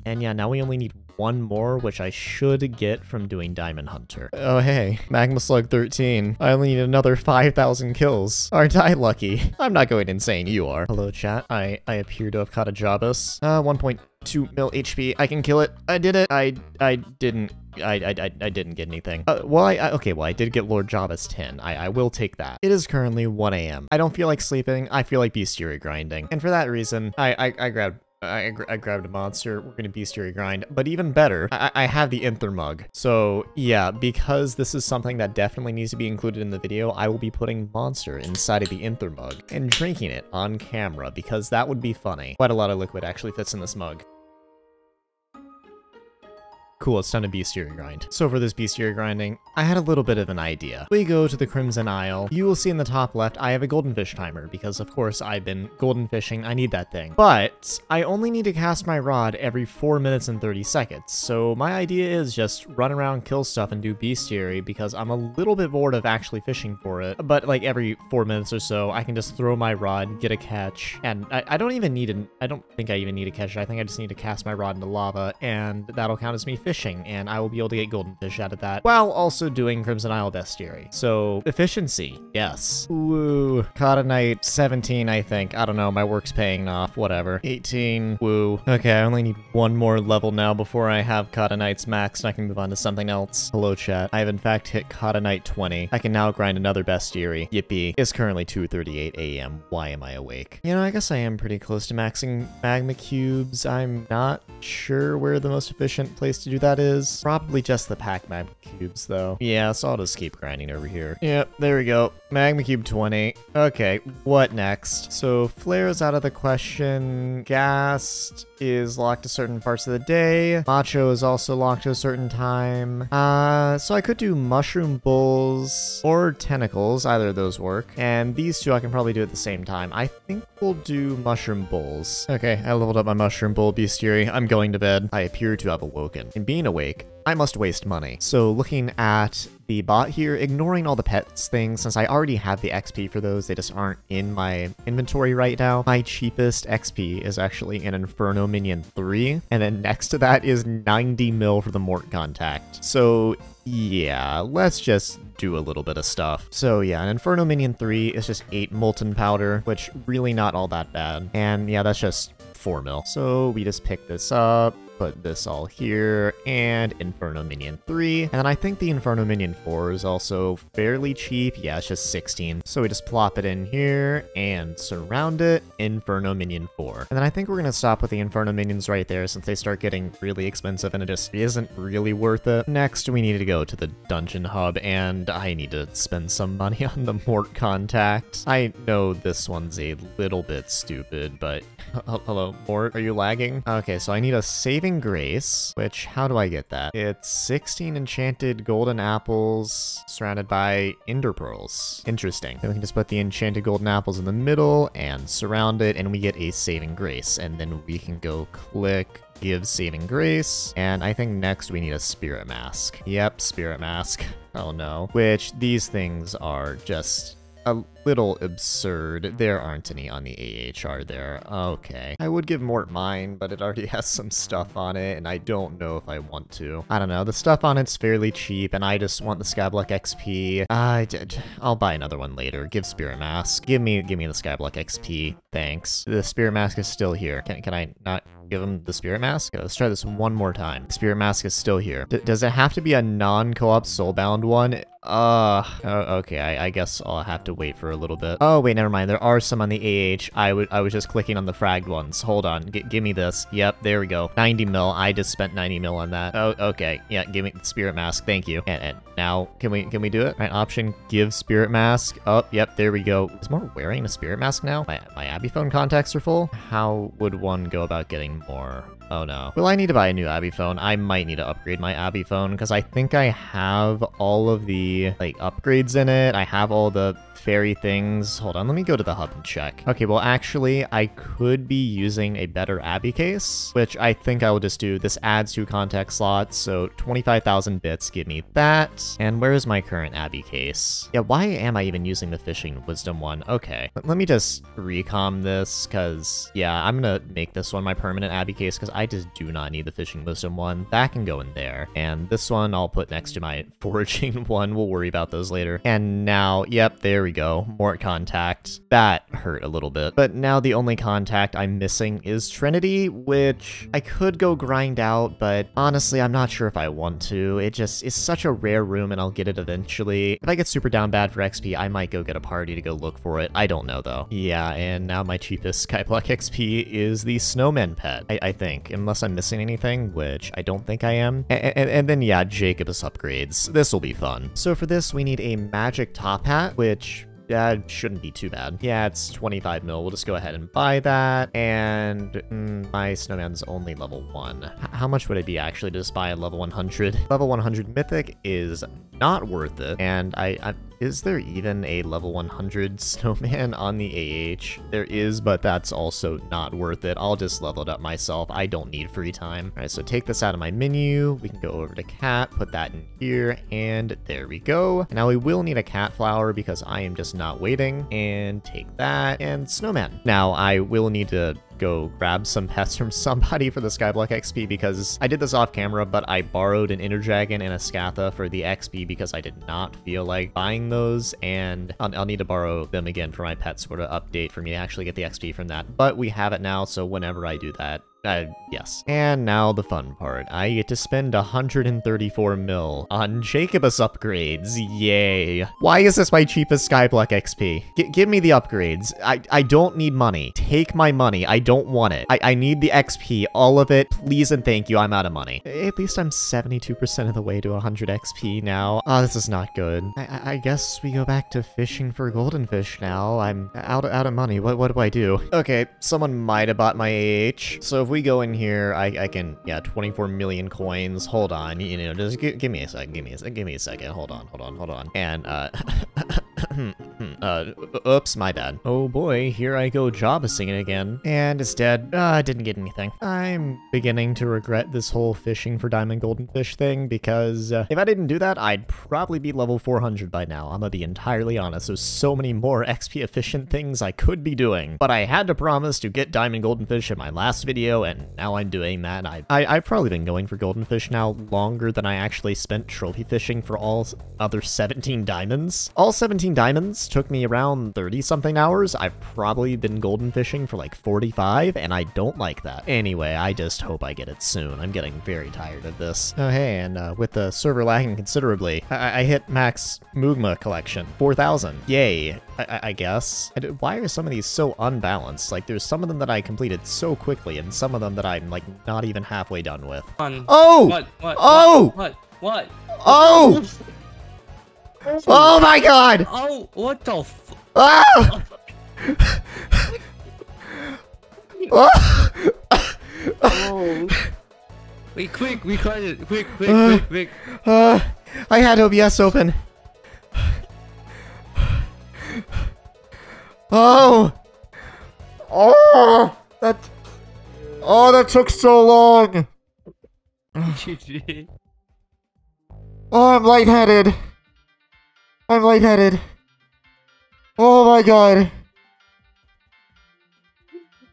And yeah, now we only need one more, which I should get from doing Diamond Hunter. Oh hey, Magma Slug 13. I only need another 5,000 kills. Aren't I lucky? I'm not going insane, you are. Hello chat, I, I appear to have caught a Jawbus. Uh, 1.2 mil HP. I can kill it. I did it. I I didn't. I I, I didn't get anything. Uh, well, I, I, okay. Well, I did get Lord Jawbus 10. I I will take that. It is currently 1 a.m. I don't feel like sleeping. I feel like bestiary grinding, and for that reason, I I, I grabbed I, I, grabbed a monster. We're gonna bestiary grind. But even better, I, I have the Endther mug. So yeah, because this is something that definitely needs to be included in the video, I will be putting monster inside of the Endther mug and drinking it on camera because that would be funny. Quite a lot of liquid actually fits in this mug. Cool, it's time to bestiary grind. So for this bestiary grinding, I had a little bit of an idea. We go to the Crimson Isle. You will see in the top left, I have a golden fish timer because of course I've been golden fishing. I need that thing. But I only need to cast my rod every 4 minutes and 30 seconds. So my idea is just run around, kill stuff, and do bestiary because I'm a little bit bored of actually fishing for it. But like every 4 minutes or so, I can just throw my rod, get a catch, and I, I don't even need an, I don't think I even need a catch. I think I just need to cast my rod into lava, and that'll count as me fishing, and I will be able to get golden fish out of that, while also doing Crimson Isle Bestiary. So, efficiency, yes. Woo. Caught a Knight 17, I think. I don't know, my work's paying off, whatever. 18, woo. Okay, I only need one more level now before I have Knights maxed and I can move on to something else. Hello, chat. I have in fact hit Knight 20. I can now grind another Bestiary. Yippee. It's currently 2.38 a.m. Why am I awake? You know, I guess I am pretty close to maxing magma cubes. I'm not sure where the most efficient place to do that is. Probably just the pack magma cubes, though. Yeah, so I'll just keep grinding over here. Yep, there we go. Magma cube 20. Okay, what next? So flare's out of the question. Ghast is locked to certain parts of the day. Matcho is also locked to a certain time. Uh, so I could do mushroom bulls or tentacles. Either of those work. And these two I can probably do at the same time. I think we'll do mushroom bulls. Okay, I leveled up my mushroom bull bestiary. I'm going to bed. I appear to have awoken. In being awake, I must waste money. So looking at the bot here, ignoring all the pets things, since I already have the XP for those, they just aren't in my inventory right now. My cheapest XP is actually an Inferno Minion 3, and then next to that is 90 mil for the Mort Contact. So yeah, let's just do a little bit of stuff. So yeah, an Inferno Minion 3 is just 8 Molten Powder, which really not all that bad. And yeah, that's just 4 mil. So we just pick this up, put this all here, and Inferno Minion 3. And then I think the Inferno Minion 4 is also fairly cheap. Yeah, it's just 16. So we just plop it in here and surround it, Inferno Minion 4. And then I think we're to stop with the Inferno Minions right there since they start getting really expensive and it just isn't really worth it. Next, we need to go to the Dungeon Hub, and I need to spend some money on the Mort Contact. I know this one's a little bit stupid, but... Hello, Mort, are you lagging? Okay, so I need a saving Grace, which, how do I get that? It's 16 enchanted golden apples surrounded by ender pearls. Interesting. Then we can just put the enchanted golden apples in the middle and surround it, and we get a Saving Grace. And then we can go click give saving grace. And I think next we need a spirit mask. Yep, spirit mask. Oh no. Which these things are just a little absurd. There aren't any on the AHR there. Okay. I would give Mort mine, but it already has some stuff on it, and I don't know if I want to. I don't know. The stuff on it's fairly cheap, and I just want the Skyblock XP. I did. I'll buy another one later. Give Spirit Mask. Give me, give me the Skyblock XP. Thanks. The Spirit Mask is still here. Can, can I not give him the Spirit Mask? let's try this one more time. Spirit Mask is still here. D does it have to be a non-co-op soulbound one? Uh, okay, I, I, guess I'll have to wait for a little bit. Oh, wait, never mind. There are some on the AH. I, I was just clicking on the fragged ones. Hold on. G give me this. Yep, there we go. 90 mil. I just spent 90 mil on that. Oh, okay. Yeah, give me Spirit Mask. Thank you. And, and now, can we can we do it? Right, option, give Spirit Mask. Oh, yep, there we go. Is Mort wearing a Spirit Mask now? My, my Abiphone contacts are full? How would one go about getting more? Oh no. Will I need to buy a new Abiphone? I might need to upgrade my Abiphone because I think I have all of the like upgrades in it. I have all the fairy things. Hold on, let me go to the hub and check. Okay, well actually I could be using a better Abicase, which I think I will just do. This adds two contact slots, so 25,000 bits give me that. And where is my current Abicase? Yeah, why am I even using the fishing wisdom one? Okay, let me just recom this because yeah, I'm gonna make this one my permanent Abicase because I just do not need the fishing wisdom one. That can go in there. And this one I'll put next to my foraging one. We'll worry about those later. And now, yep, there we go. Mort contact. That hurt a little bit. But now the only contact I'm missing is Trinity, which I could go grind out, but honestly, I'm not sure if I want to. It just is such a rare room and I'll get it eventually. If I get super down bad for XP, I might go get a party to go look for it. I don't know though. Yeah, and now my cheapest Skyblock XP is the Snowman pet, I, I think unless I'm missing anything, which I don't think I am. And, and, and then, yeah, Jacobus upgrades. This will be fun. So for this, we need a magic top hat, which that shouldn't be too bad. Yeah, it's 25 mil. We'll just go ahead and buy that. And mm, my snowman's only level 1. H how much would it be actually to just buy a level 100? Level 100 mythic is not worth it. And I, I is there even a level 100 snowman on the AH? There is, but that's also not worth it. I'll just level it up myself. I don't need free time. All right, so take this out of my menu. We can go over to Kat, put that in here, and there we go. Now we will need a Kat flower because I am just not waiting. And take that, and snowman. Now I will need to go grab some pets from somebody for the Skyblock XP because I did this off camera, but I borrowed an Ender Dragon and a Scatha for the XP because I did not feel like buying those, and I'll, I'll need to borrow them again for my pet sort of update for me to actually get the XP from that. But we have it now, so whenever I do that, uh, yes. And now the fun part. I get to spend 134 mil on Jacobus upgrades. Yay. Why is this my cheapest Skyblock XP? G give me the upgrades. I, I don't need money. Take my money. I don't want it. I, I need the XP. All of it. Please and thank you. I'm out of money. At least I'm 72% of the way to 100 XP now. Oh, this is not good. I, I guess we go back to fishing for golden fish now. I'm out, out of money. What, what do I do? Okay, someone might have bought my AH. So if we go in here, I, I can, yeah, 24 million coins. Hold on, you know, just give, me a second, give me a second, give me a second. Hold on, hold on, hold on. And, uh, uh, oops, my bad. Oh boy, here I go singing again. And it's dead. Uh, I didn't get anything. I'm beginning to regret this whole fishing for diamond golden fish thing because uh, if I didn't do that, I'd probably be level 400 by now. I'm gonna be entirely honest. There's so many more XP efficient things I could be doing. But I had to promise to get diamond golden fish in my last video, and now I'm doing that. I, I, I've probably been going for golden fish now longer than I actually spent trophy fishing for all other 17 diamonds. All 17 diamonds took me around 30 something hours. I've probably been golden fishing for like 45 and I don't like that. Anyway, I just hope I get it soon. I'm getting very tired of this. Oh hey, and uh, with the server lagging considerably, I, I hit max Mugma collection, 4,000. Yay, I, I guess. Why are some of these so unbalanced? Like there's some of them that I completed so quickly and some of them that I'm like not even halfway done with. Oh! What? What? Oh! What? What? what? Oh! Oh my god! Oh, what the f- Ah! oh! Oh. Wait, quick, record it. Quick, quick, Uh. quick, quick. Uh, I had OBS open. Oh! Oh! That... Oh, that took so long! GG. Oh, I'm lightheaded. I'm lightheaded. Oh my god.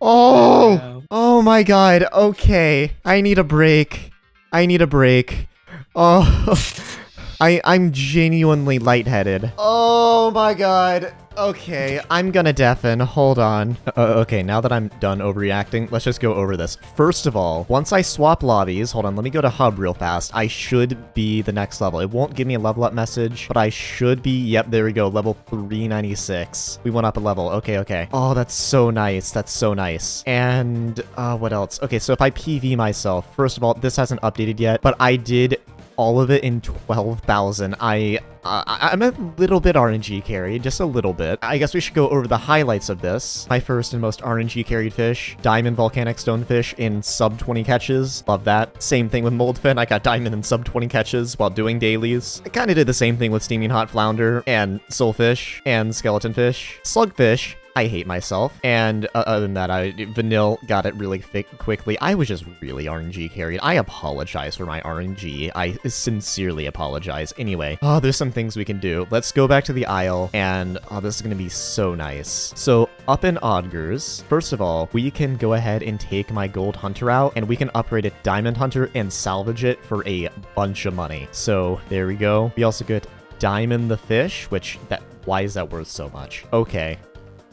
Oh! Wow. Oh my god. Okay. I need a break. I need a break. Oh. I I'm genuinely lightheaded. Oh my god. Okay, I'm gonna deafen. Hold on. Uh, okay, now that I'm done overreacting, let's just go over this. First of all, once I swap lobbies, hold on, let me go to hub real fast. I should be the next level. It won't give me a level up message, but I should be, yep, there we go, level 396. We went up a level. Okay, okay. Oh, that's so nice. That's so nice. And, uh, what else? Okay, so if I PV myself, first of all, this hasn't updated yet, but I did all of it in 12,000. I, uh, I'm a little bit RNG carried, just a little bit. I guess we should go over the highlights of this. My first and most RNG carried fish, Diamond Volcanic Stonefish in sub 20 catches. Love that. Same thing with Moldfin. I got Diamond in sub 20 catches while doing dailies. I kind of did the same thing with Steaming Hot Flounder and Soulfish and Skeleton Fish. Slugfish, I hate myself. And uh, other than that, I Vanille got it really thick quickly. I was just really RNG carried. I apologize for my RNG. I sincerely apologize. Anyway, oh, there's some things we can do. Let's go back to the aisle, and oh, this is gonna be so nice. So up in Odgers, first of all, we can go ahead and take my Gold Hunter out, and we can upgrade it Diamond Hunter and salvage it for a bunch of money. So there we go. We also get Diamond the Fish, which that why is that worth so much? Okay,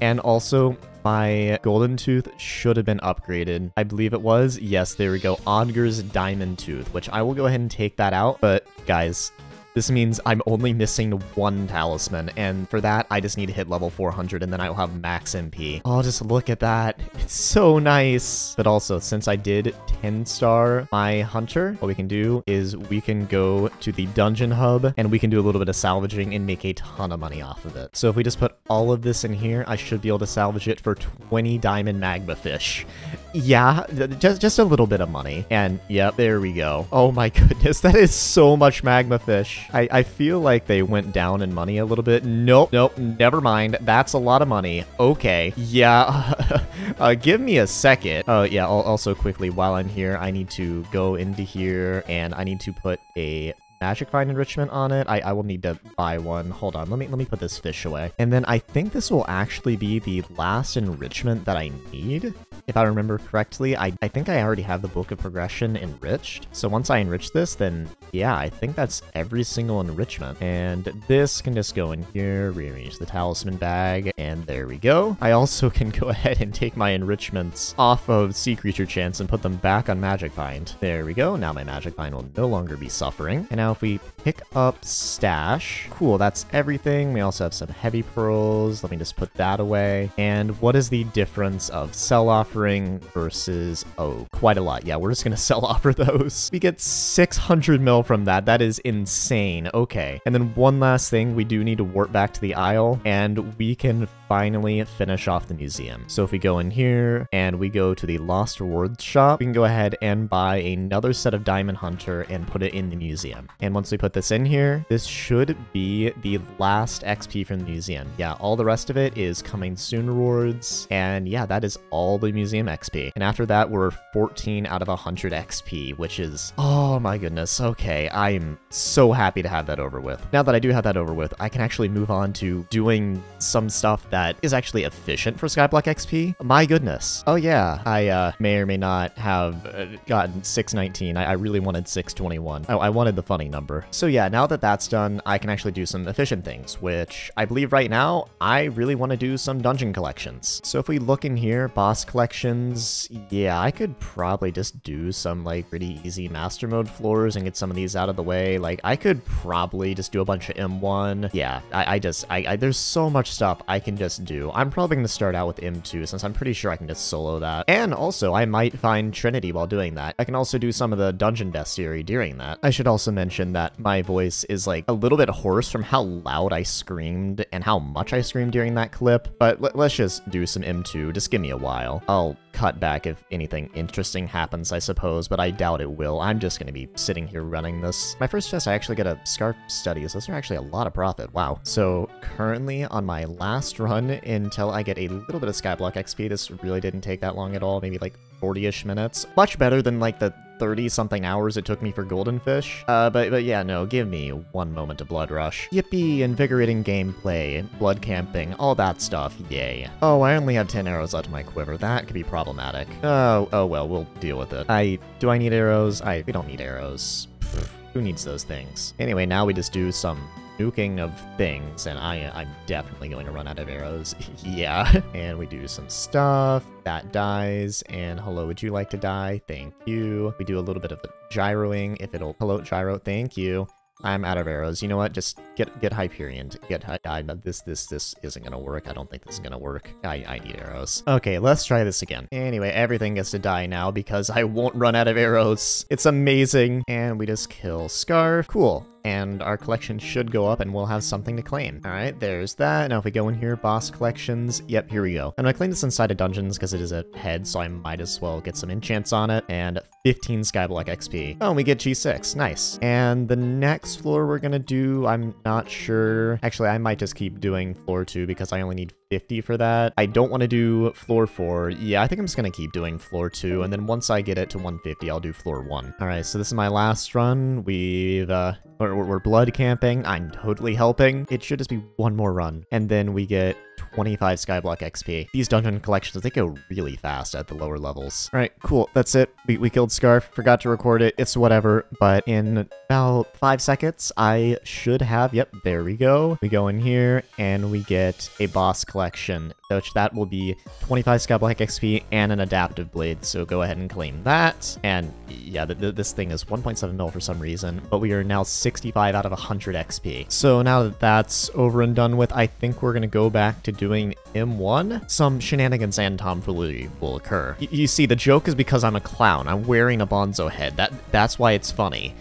and also, my golden tooth should have been upgraded. I believe it was. Yes, there we go. Odger's diamond tooth, which I will go ahead and take that out. But guys, This means I'm only missing one talisman, and for that, I just need to hit level 400, and then I'll have max MP. Oh, just look at that. It's so nice. But also, since I did 10 star my hunter, what we can do is we can go to the dungeon hub, and we can do a little bit of salvaging and make a ton of money off of it. So if we just put all of this in here, I should be able to salvage it for 20 diamond magma fish. Yeah, just, just a little bit of money. And yep, there we go. Oh my goodness, that is so much magma fish. I, I feel like they went down in money a little bit. Nope, nope, never mind. That's a lot of money. Okay, yeah, uh, give me a second. Oh yeah, also quickly, while I'm here, I need to go into here and I need to put a magic find enrichment on it. I, I will need to buy one. Hold on, let me let me put this fish away. And then I think this will actually be the last enrichment that I need. If I remember correctly, I, I think I already have the Book of Progression enriched. So once I enrich this, then yeah, I think that's every single enrichment. And this can just go in here, rearrange the talisman bag, and there we go. I also can go ahead and take my enrichments off of Sea Creature Chance and put them back on Magic Find. There we go. Now my Magic Find will no longer be suffering. And now if we pick up Stash, cool, that's everything. We also have some Heavy Pearls. Let me just put that away. And what is the difference of Sell Offering versus, oh, quite a lot. Yeah, we're just going to sell offer those. We get 600 mil from that. That is insane. Okay. And then one last thing, we do need to warp back to the Isle, and we can finally finish off the museum. So if we go in here and we go to the Lost Rewards shop, we can go ahead and buy another set of Diamond Hunter and put it in the museum. And once we put this in here, this should be the last XP from the museum. Yeah, all the rest of it is coming soon rewards. And yeah, that is all the museum XP. And after that, we're 14 out of 100 XP, which is, oh my goodness. Okay, I'm so happy to have that over with. Now that I do have that over with, I can actually move on to doing some stuff that is actually efficient for Skyblock XP. My goodness. Oh yeah, I uh, may or may not have uh, gotten 619. I, I really wanted 621. Oh, I wanted the funny number. So yeah, now that that's done, I can actually do some efficient things, which I believe right now, I really want to do some dungeon collections. So if we look in here, boss collections, yeah, I could probably just do some like pretty easy master mode floors and get some of these out of the way. Like I could probably just do a bunch of M1. Yeah, I, I just, I, I, there's so much stuff I can just do. I'm probably going to start out with M2 since I'm pretty sure I can just solo that. And also, I might find Trinity while doing that. I can also do some of the dungeon Death bestiary during that. I should also mention that my voice is like a little bit hoarse from how loud I screamed and how much I screamed during that clip, but let's just do some M2. Just give me a while. I'll cut back if anything interesting happens, I suppose, but I doubt it will. I'm just going to be sitting here running this. My first chest, I actually get a Scarf Studies. Those are actually a lot of profit. Wow. So currently on my last run until I get a little bit of Skyblock XP, this really didn't take that long at all, maybe like 40-ish minutes. Much better than like the 30-something hours it took me for Golden Fish. Uh, but, but yeah, no, give me one moment to Blood Rush. Yippee, invigorating gameplay, blood camping, all that stuff, yay. Oh, I only have 10 arrows left in my quiver. That could be problematic. Oh, oh well, we'll deal with it. I, do I need arrows? I, we don't need arrows. Pfft, who needs those things? Anyway, now we just do some nuking of things, and I, I'm definitely going to run out of arrows. yeah. And we do some stuff. That dies. And hello, would you like to die? Thank you. We do a little bit of gyroing if it'll... Hello, gyro. Thank you. I'm out of arrows. You know what? Just get get Hyperion. Get I, this this this isn't gonna work. I don't think this is gonna work. I I need arrows. Okay, let's try this again. Anyway, everything gets to die now because I won't run out of arrows. It's amazing. And we just kill Scarf. Cool and our collection should go up and we'll have something to claim. All right, there's that. Now if we go in here, boss collections, yep, here we go. I'm gonna claim this inside of dungeons because it is a head, so I might as well get some enchants on it, and 15 Skyblock XP. Oh, and we get G6, nice. And the next floor we're gonna do, I'm not sure. Actually, I might just keep doing floor two because I only need 50 for that. I don't want to do floor 4. Yeah, I think I'm just going to keep doing floor 2, and then once I get it to 150, I'll do floor 1. Alright, so this is my last run. We've, uh, we're, we're blood camping. I'm totally helping. It should just be one more run. And then we get 25 Skyblock XP. These dungeon collections, they go really fast at the lower levels. All right, cool. That's it. We, we killed Scarf. Forgot to record it. It's whatever. But in about five seconds, I should have... Yep, there we go. We go in here and we get a boss collection, which that will be 25 Skyblock XP and an adaptive blade. So go ahead and claim that. And yeah, th th this thing is 1.7 mil for some reason, but we are now 65 out of 100 XP. So now that that's over and done with, I think we're going to go back to doing M1. Some shenanigans and tomfoolery will occur. Y you see, the joke is because I'm a clown. I'm wearing a Bonzo head. That That's why it's funny.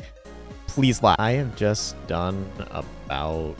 Please laugh. I have just done about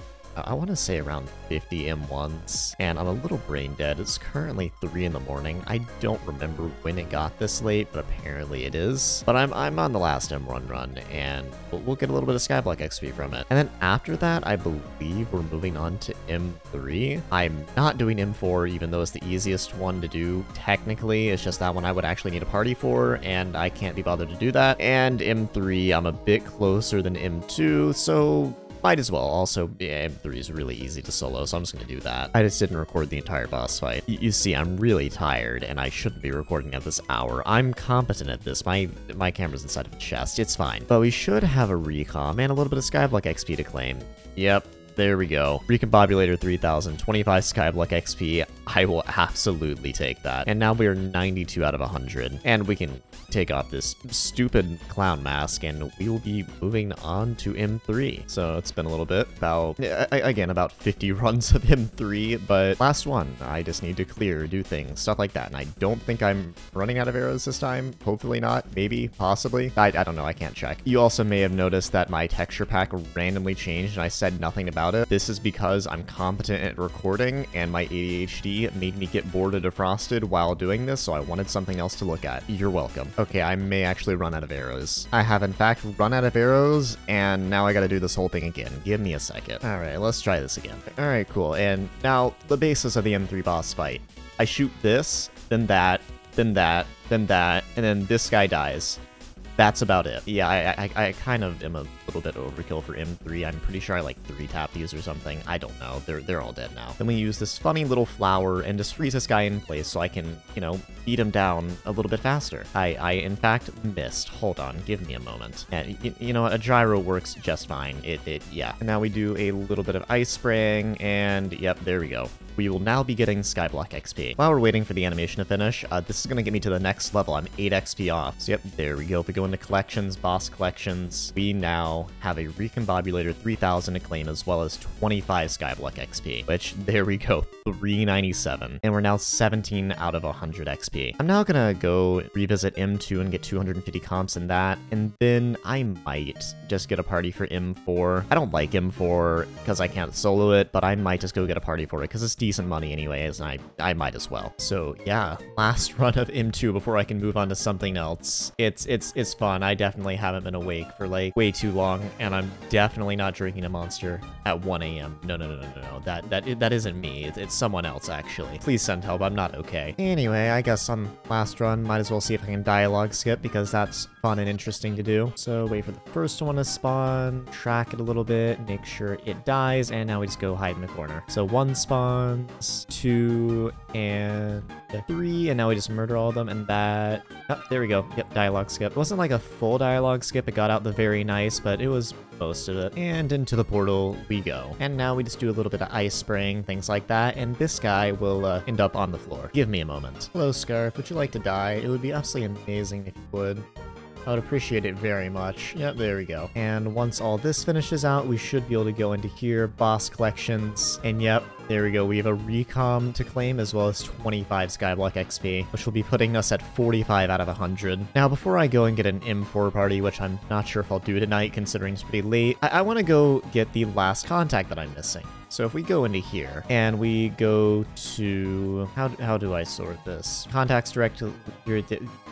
I want to say around 50 M1s, and I'm a little brain dead. It's currently 3 in the morning. I don't remember when it got this late, but apparently it is. But I'm, I'm on the last M1 run, and we'll, we'll get a little bit of Skyblock XP from it. And then after that, I believe we're moving on to M3. I'm not doing M4, even though it's the easiest one to do technically. It's just that one I would actually need a party for, and I can't be bothered to do that. And M3, I'm a bit closer than M2, so might as well. Also, yeah, M3 is really easy to solo, so I'm just gonna do that. I just didn't record the entire boss fight. Y you see, I'm really tired, and I shouldn't be recording at this hour. I'm competent at this. My my camera's inside of a chest. It's fine. But we should have a recom and a little bit of Skyblock XP to claim. Yep, there we go. Recombobulator 3000, 25 Skyblock XP. I will absolutely take that. And now we are 92 out of 100. And we can take off this stupid clown mask and we will be moving on to M3. So it's been a little bit, about, again, about 50 runs of M3, but last one, I just need to clear, do things, stuff like that. And I don't think I'm running out of arrows this time. Hopefully not. Maybe, possibly. I, I don't know. I can't check. You also may have noticed that my texture pack randomly changed and I said nothing about it. This is because I'm competent at recording and my ADHD made me get bored of defrosted while doing this, so I wanted something else to look at. You're welcome. Okay, I may actually run out of arrows. I have in fact run out of arrows, and now I gotta do this whole thing again. Give me a second. Alright, let's try this again. Alright, cool. And now, the basis of the M3 boss fight. I shoot this, then that, then that, then that, and then this guy dies that's about it. Yeah, I, I, I kind of am a little bit overkill for M3. I'm pretty sure I like 3 tap these or something. I don't know. They're, they're all dead now. Then we use this funny little flower and just freeze this guy in place so I can, you know, beat him down a little bit faster. I, I in fact, missed. Hold on. Give me a moment. And, you, you know, a gyro works just fine. It, it, yeah. And now we do a little bit of ice spraying and, yep, there we go we will now be getting Skyblock XP. While we're waiting for the animation to finish, uh, this is going to get me to the next level. I'm 8 XP off. So yep, there we go. If we go into collections, boss collections, we now have a Recombobulator 3000 to claim as well as 25 Skyblock XP, which there we go, 397. And we're now 17 out of 100 XP. I'm now going to go revisit M2 and get 250 comps in that, and then I might just get a party for M4. I don't like M4 because I can't solo it, but I might just go get a party for it because it's decent money anyways, and I, I might as well. So yeah, last run of M2 before I can move on to something else. It's it's it's fun. I definitely haven't been awake for like way too long, and I'm definitely not drinking a monster at 1 a.m. No, no, no, no, no, no. That that that isn't me. It's, it's someone else actually. Please send help. I'm not okay. Anyway, I guess on last run, might as well see if I can dialogue skip because that's fun and interesting to do. So wait for the first one to spawn, track it a little bit, make sure it dies, and now we just go hide in the corner. So one spawn two, and three, and now we just murder all of them, and that... Oh, there we go. Yep, dialogue skip. It wasn't like a full dialogue skip, it got out the very nice, but it was most of it. And into the portal we go. And now we just do a little bit of ice spraying, things like that, and this guy will uh, end up on the floor. Give me a moment. Hello, Scarf. Would you like to die? It would be absolutely amazing if you would. I would appreciate it very much. Yeah, there we go. And once all this finishes out, we should be able to go into here, boss collections, and yep, there we go. We have a recom to claim as well as 25 Skyblock XP, which will be putting us at 45 out of 100. Now, before I go and get an M4 party, which I'm not sure if I'll do tonight considering it's pretty late, I, I want to go get the last contact that I'm missing. So if we go into here and we go to how how do I sort this? Contacts direct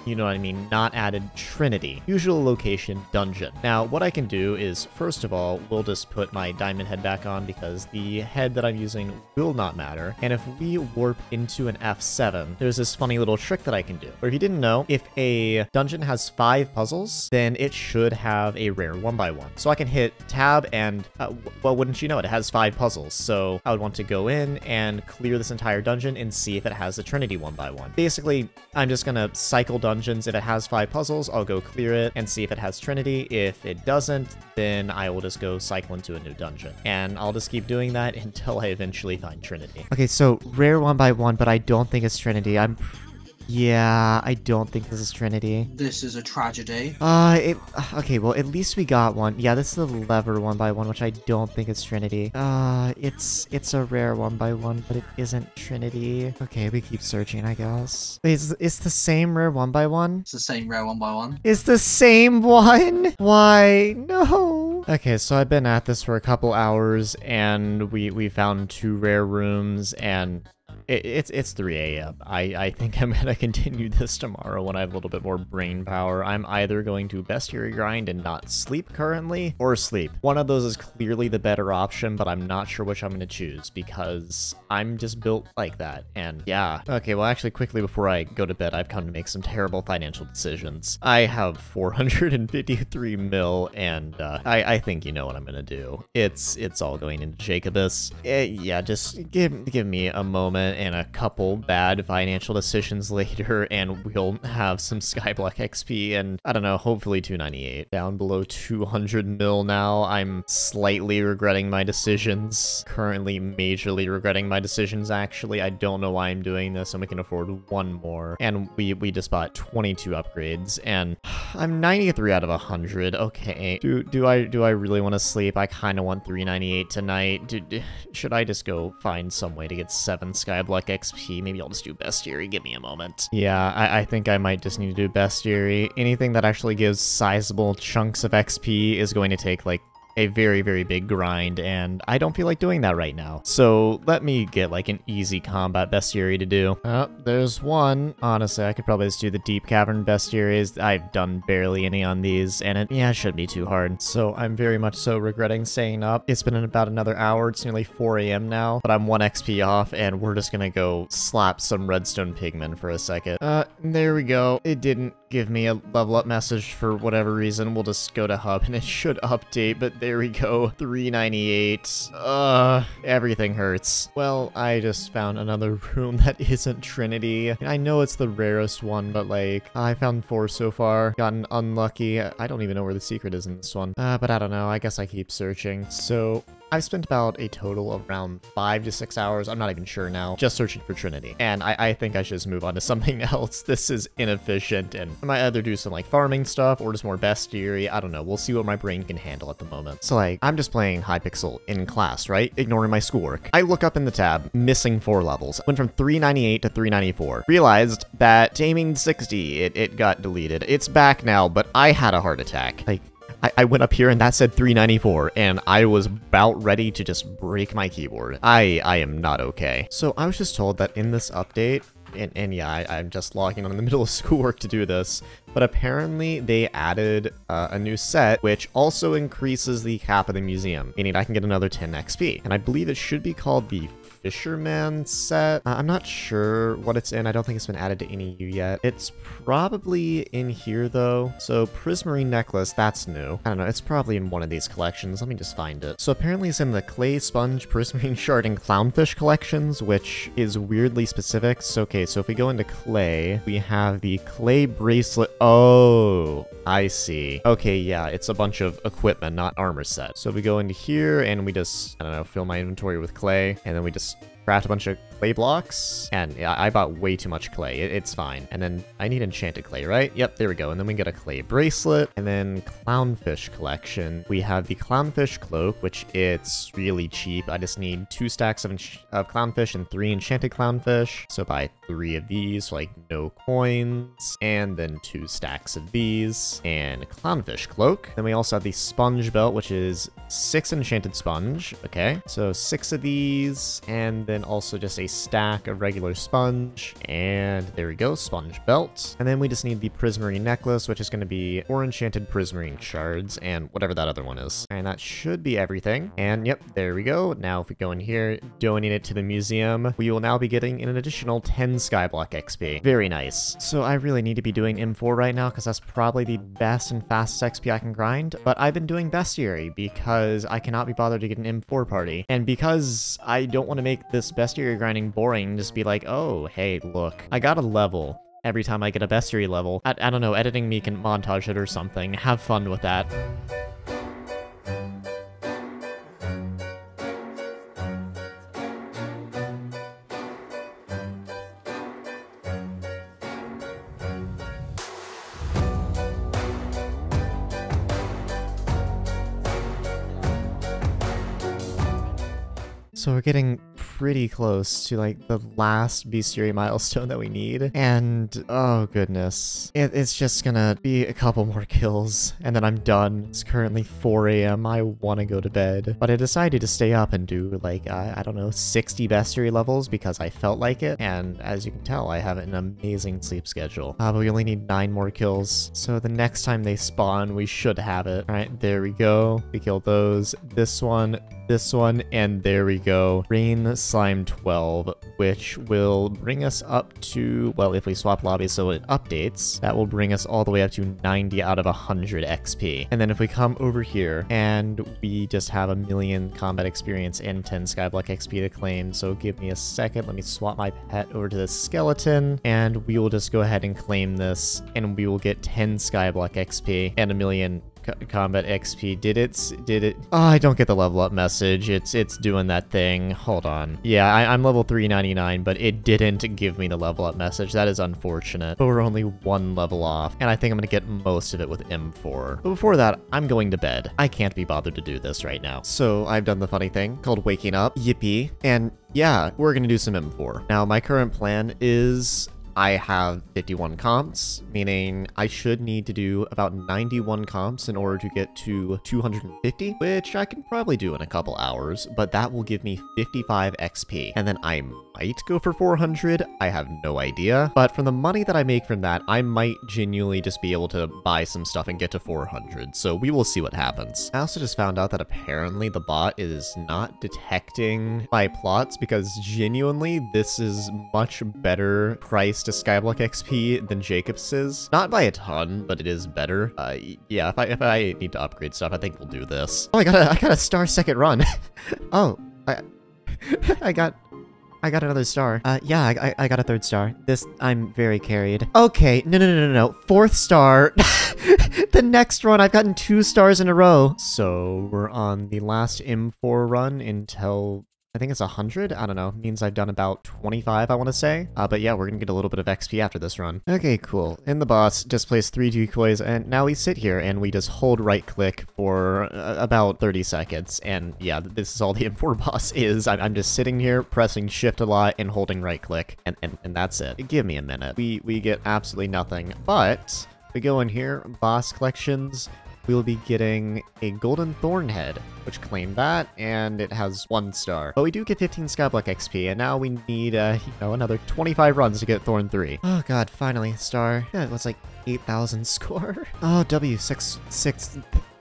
you know what I mean, not added Trinity. Usual location dungeon. Now what I can do is first of all, we'll just put my diamond head back on because the head that I'm using will not matter. And if we warp into an F7, there's this funny little trick that I can do. Or if you didn't know, if a dungeon has five puzzles, then it should have a rare one by one. So I can hit tab and, uh, well, wouldn't you know it, it has five puzzles. So I would want to go in and clear this entire dungeon and see if it has the Trinity one by one. Basically, I'm just gonna cycle dungeons. If it has five puzzles, I'll go clear it and see if it has Trinity. If it doesn't, then I will just go cycle into a new dungeon. And I'll just keep doing that until I eventually find Trinity. Okay, so rare one by one, but I don't think it's Trinity. I'm yeah, I don't think this is Trinity. This is a tragedy. Uh, it, okay, well, at least we got one. Yeah, this is a lever one by one, which I don't think is Trinity. Uh, it's, it's a rare one by one, but it isn't Trinity. Okay, we keep searching, I guess. Wait, it's, it's the same rare one by one? It's the same rare one by one. It's the same one? Why? No. Okay, so I've been at this for a couple hours, and we, we found two rare rooms, and it, it's it's 3 a.m. I, I think I'm gonna continue this tomorrow when I have a little bit more brain power. I'm either going to bestiary grind and not sleep currently, or sleep. One of those is clearly the better option, but I'm not sure which I'm gonna choose because I'm just built like that. And yeah. Okay, well actually quickly before I go to bed, I've come to make some terrible financial decisions. I have 453 mil, and uh, I, I think you know what I'm gonna do. It's it's all going into Jacobus. Eh, yeah, just give give me a moment and a couple bad financial decisions later, and we'll have some Skyblock XP and, I don't know, hopefully 298. Down below 200 mil now. I'm slightly regretting my decisions. Currently majorly regretting my decisions, actually. I don't know why I'm doing this, and we can afford one more. And we, we just bought 22 upgrades, and I'm 93 out of 100. Okay. Do, do I do I really want to sleep? I kind of want 398 tonight. Do, should I just go find some way to get 7 Skyblock Luck XP. Maybe I'll just do Bestiary. Give me a moment. Yeah, I, I think I might just need to do Bestiary. Anything that actually gives sizable chunks of XP is going to take like a very, very big grind, and I don't feel like doing that right now. So let me get like an easy combat bestiary to do. Oh, there's one. Honestly, I could probably just do the deep cavern bestiaries. I've done barely any on these, and it, yeah, it shouldn't be too hard. So I'm very much so regretting staying up. It's been about another hour. It's nearly 4 a.m. now, but I'm 1 XP off, and we're just gonna go slap some redstone pigmen for a second. Uh, there we go. It didn't give me a level up message for whatever reason. We'll just go to hub, and it should update, but there we go. 398. Uh, everything hurts. Well, I just found another room that isn't Trinity. I know it's the rarest one, but like, I found four so far. Gotten unlucky. I don't even know where the secret is in this one. Uh, but I don't know. I guess I keep searching. So I've spent about a total of around five to six hours, I'm not even sure now, just searching for Trinity. And I, I think I should just move on to something else. This is inefficient, and I might either do some like farming stuff or just more bestiary. I don't know. We'll see what my brain can handle at the moment. So like, I'm just playing Hypixel in class, right? Ignoring my schoolwork. I look up in the tab, missing four levels. Went from 398 to 394. Realized that Taming 60, it, it got deleted. It's back now, but I had a heart attack. Like, I, I went up here and that said 394, and I was about ready to just break my keyboard. I, I am not okay. So I was just told that in this update, and, and yeah, I, am just logging on in the middle of schoolwork to do this, but apparently they added uh, a new set, which also increases the cap of the museum, meaning I can get another 10 XP. And I believe it should be called the Fisherman set. Uh, I'm not sure what it's in. I don't think it's been added to any U yet. It's probably in here though. So Prismarine Necklace, that's new. I don't know, it's probably in one of these collections. Let me just find it. So apparently it's in the Clay Sponge, Prismarine Shard, and Clownfish collections, which is weirdly specific. So okay, so if we go into Clay, we have the Clay Bracelet. Oh, I see. Okay, yeah, it's a bunch of equipment, not armor set. So we go into here and we just, I don't know, fill my inventory with clay, and then we just craft a bunch of clay blocks, and I bought way too much clay. It, it's fine. And then I need enchanted clay, right? Yep, there we go. And then we get a clay bracelet, and then clownfish collection. We have the clownfish cloak, which it's really cheap. I just need two stacks of, of clownfish and three enchanted clownfish. So buy three of these, like no coins, and then two stacks of these, and clownfish cloak. Then we also have the sponge belt, which is six enchanted sponge. Okay, so six of these, and then also just a stack of regular sponge, and there we go, sponge belt. And then we just need the prismarine necklace, which is going to be four enchanted prismarine shards, and whatever that other one is. And that should be everything. And yep, there we go. Now if we go in here, donate it to the museum, we will now be getting an additional 10 Skyblock XP. Very nice. So I really need to be doing M4 right now, because that's probably the best and fastest XP I can grind, but I've been doing Bestiary because I cannot be bothered to get an M4 party. And because I don't want to make this Bestiary grinding boring, just be like, oh, hey, look, I got a level every time I get a bestiary level. I, I don't know, editing me can montage it or something. Have fun with that. So we're getting pretty close to like the last bestiary milestone that we need. And oh goodness, it, it's just gonna be a couple more kills and then I'm done. It's currently 4 a.m. I want to go to bed, but I decided to stay up and do like, uh, I don't know, 60 bestiary levels because I felt like it. And as you can tell, I have an amazing sleep schedule. Uh, but we only need nine more kills. So the next time they spawn, we should have it. All right, there we go. We killed those. This one, this one, and there we go. Rain Slime 12, which will bring us up to, well, if we swap lobbies so it updates, that will bring us all the way up to 90 out of 100 XP. And then if we come over here and we just have a million combat experience and 10 Skyblock XP to claim, so give me a second, let me swap my pet over to the skeleton, and we will just go ahead and claim this, and we will get 10 Skyblock XP and a million combat XP. Did it? Did it? Oh, I don't get the level up message. It's it's doing that thing. Hold on. Yeah, I, am level 399, but it didn't give me the level up message. That is unfortunate. But we're only one level off, and I think I'm gonna get most of it with M4. But before that, I'm going to bed. I can't be bothered to do this right now. So I've done the funny thing called waking up. Yippee. And yeah, we're gonna do some M4. Now, my current plan is I have 51 comps, meaning I should need to do about 91 comps in order to get to 250, which I can probably do in a couple hours, but that will give me 55 XP. And then I might go for 400, I have no idea, but from the money that I make from that, I might genuinely just be able to buy some stuff and get to 400, so we will see what happens. I also just found out that apparently the bot is not detecting my plots because genuinely this is much better priced to Skyblock XP than Jacob's is. Not by a ton, but it is better. Uh, yeah, if I, if I need to upgrade stuff, I think we'll do this. Oh, I got a, I got a star second run. oh, I, I got I got another star. Uh, yeah, I, I, got a third star. This, I'm very carried. Okay, no, no, no, no, no. Fourth star. the next run, I've gotten two stars in a row. So, we're on the last M4 run until I think it's 100? I don't know. Means I've done about 25, I want to say. Uh, but yeah, we're going to get a little bit of XP after this run. Okay, cool. In the boss, just displays three decoys, and now we sit here and we just hold right-click for uh, about 30 seconds. And yeah, this is all the M4 boss is. I'm, I'm just sitting here, pressing shift a lot, and holding right-click, and, and, and that's it. Give me a minute. We, we get absolutely nothing, but... We go in here, boss collections, we will be getting a Golden Thorn Head, which claim that, and it has one star. But we do get 15 Skyblock XP, and now we need, uh, you know, another 25 runs to get Thorn 3. Oh god, finally, star. Yeah, it was like 8,000 score. Oh, W, 6, 6,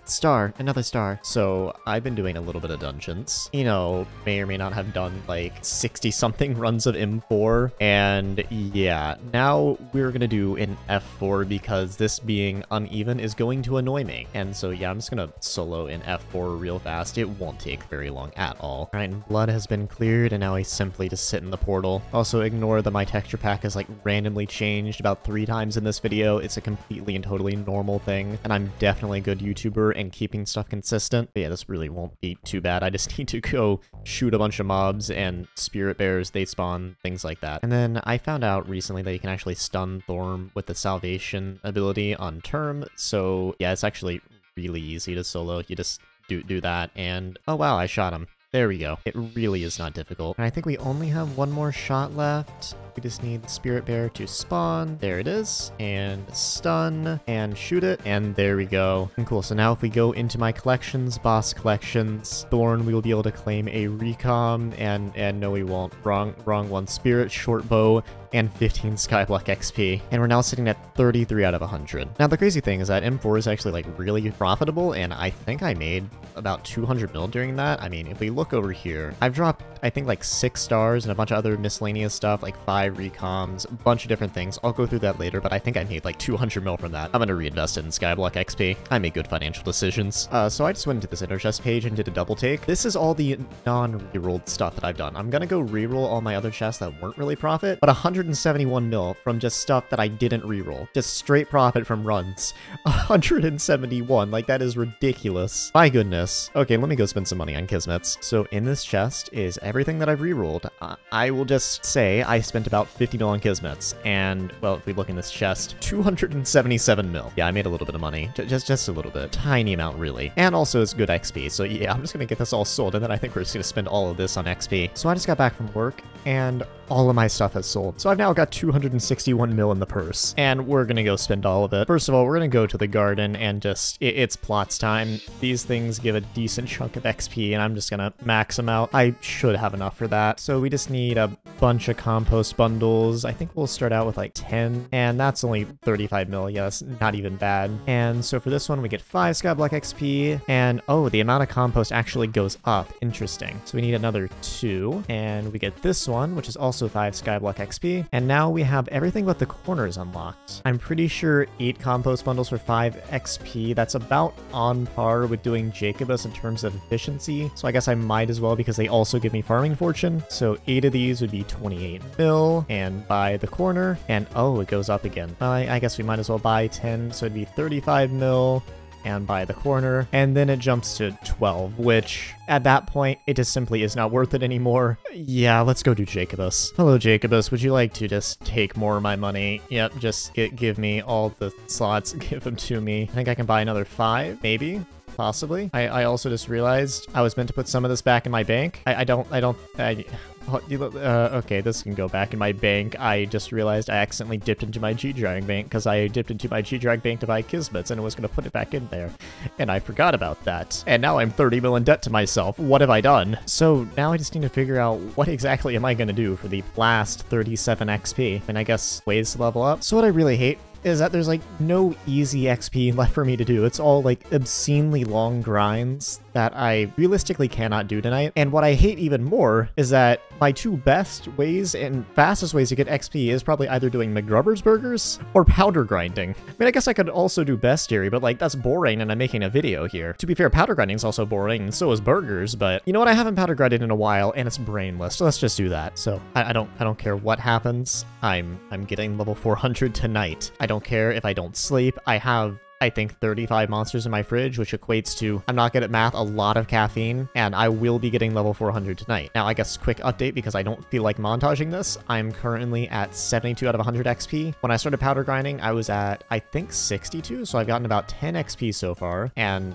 Star, another star. So I've been doing a little bit of dungeons. You know, may or may not have done like 60 something runs of M4. And yeah, now we're gonna do an F4 because this being uneven is going to annoy me. And so yeah, I'm just gonna solo in F4 real fast. It won't take very long at all. All right, blood has been cleared and now I simply just sit in the portal. Also ignore that my texture pack is like randomly changed about three times in this video. It's a completely and totally normal thing. And I'm definitely a good YouTuber and keeping stuff consistent. But yeah, this really won't be too bad. I just need to go shoot a bunch of mobs and spirit bears, they spawn, things like that. And then I found out recently that you can actually stun Thorn with the salvation ability on term. So yeah, it's actually really easy to solo. You just do, do that and oh wow, I shot him. There we go. It really is not difficult. And I think we only have one more shot left. We just need the Spirit Bear to spawn. There it is. And stun and shoot it. And there we go. And cool. So now if we go into my collections, boss collections, Thorn, we will be able to claim a recom. And and no, we won't. Wrong, wrong one. Spirit, short bow, and 15 Skyblock XP. And we're now sitting at 33 out of 100. Now, the crazy thing is that M4 is actually like really profitable, and I think I made about 200 mil during that. I mean, if we look over here, I've dropped, I think, like six stars and a bunch of other miscellaneous stuff, like five recoms, a bunch of different things. I'll go through that later, but I think I made like 200 mil from that. I'm gonna reinvest it in Skyblock XP. I make good financial decisions. Uh, so I just went into this inner chest page and did a double take. This is all the non-rerolled stuff that I've done. I'm gonna go reroll all my other chests that weren't really profit, but 171 mil from just stuff that I didn't reroll. Just straight profit from runs. 171, like that is ridiculous. My goodness. Okay, let me go spend some money on Kismets. So in this chest is everything that I've rerolled. Uh, I will just say I spent about 50 mil on Kismets, and, well, if we look in this chest, 277 mil. Yeah, I made a little bit of money. J just, just a little bit. Tiny amount, really. And also it's good XP, so yeah, I'm just gonna get this all sold, and then I think we're just gonna spend all of this on XP. So I just got back from work, and all of my stuff has sold. So I've now got 261 mil in the purse, and we're gonna go spend all of it. First of all, we're gonna go to the garden and just, it, it's plots time. These things give a decent chunk of XP, and I'm just gonna max them out. I should have enough for that. So we just need a bunch of compost bundles. I think we'll start out with like 10, and that's only 35 mil. Yeah, that's not even bad. And so for this one, we get 5 Skyblock XP, and oh, the amount of compost actually goes up. Interesting. So we need another 2, and we get this one, which is also 5 Skyblock XP, and now we have everything but the corners unlocked. I'm pretty sure 8 compost bundles for 5 XP, that's about on par with doing Jacobus in terms of efficiency, so I guess I might as well because they also give me Farming Fortune. So 8 of these would be 28 mil, and buy the corner, and oh, it goes up again. I, I guess we might as well buy 10, so it'd be 35 mil, and buy the corner, and then it jumps to 12, which at that point, it just simply is not worth it anymore. Yeah, let's go do Jacobus. Hello, Jacobus. Would you like to just take more of my money? Yep, just get, give me all the slots, give them to me. I think I can buy another five, maybe? possibly. I, I also just realized I was meant to put some of this back in my bank. I, I don't, I don't, I, uh, okay, this can go back in my bank. I just realized I accidentally dipped into my G-Drag bank because I dipped into my G-Drag bank to buy Kismets and was going to put it back in there. And I forgot about that. And now I'm 30 mil in debt to myself. What have I done? So now I just need to figure out what exactly am I going to do for the last 37 XP. And I guess ways to level up. So what I really hate is that there's like no easy XP left for me to do. It's all like obscenely long grinds that I realistically cannot do tonight. And what I hate even more is that my two best ways and fastest ways to get XP is probably either doing McGrubber's burgers or powder grinding. I mean, I guess I could also do bestiary, but like that's boring and I'm making a video here. To be fair, powder grinding is also boring and so is burgers, but you know what? I haven't powder grinded in a while and it's brainless. So let's just do that. So I, I don't I don't care what happens. I'm I'm getting level 400 tonight. I don't care if I don't sleep. I have I think 35 monsters in my fridge, which equates to, I'm not good at math, a lot of caffeine, and I will be getting level 400 tonight. Now, I guess quick update because I don't feel like montaging this. I'm currently at 72 out of 100 XP. When I started powder grinding, I was at, I think 62, so I've gotten about 10 XP so far, and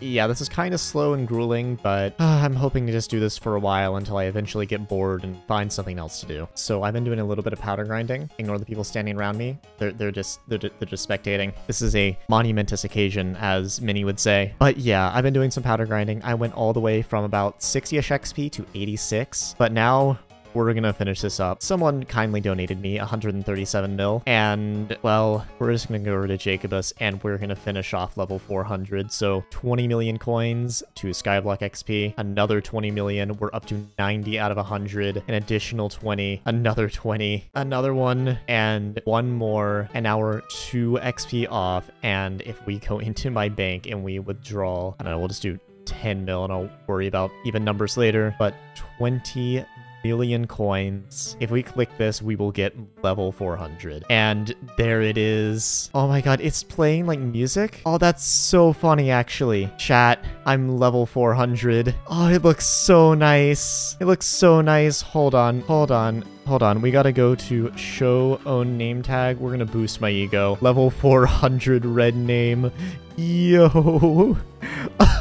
yeah, this is kind of slow and grueling, but uh, I'm hoping to just do this for a while until I eventually get bored and find something else to do. So I've been doing a little bit of powder grinding. Ignore the people standing around me. They're, they're just they're, they're just spectating. This is a monumentous occasion, as many would say. But yeah, I've been doing some powder grinding. I went all the way from about 60-ish XP to 86, but now we're gonna finish this up. Someone kindly donated me 137 mil, and, well, we're just gonna go over to Jacobus, and we're gonna finish off level 400. So 20 million coins to Skyblock XP, another 20 million, we're up to 90 out of 100, an additional 20, another 20, another one, and one more, and now we're 2 XP off, and if we go into my bank and we withdraw, I don't know, we'll just do 10 mil and I'll worry about even numbers later, but 20 million coins. If we click this, we will get level 400. And there it is. Oh my god, it's playing like music? Oh, that's so funny, actually. Chat, I'm level 400. Oh, it looks so nice. It looks so nice. Hold on, hold on. Hold on, we gotta go to show own name tag. We're gonna boost my ego. Level 400 red name. Yo.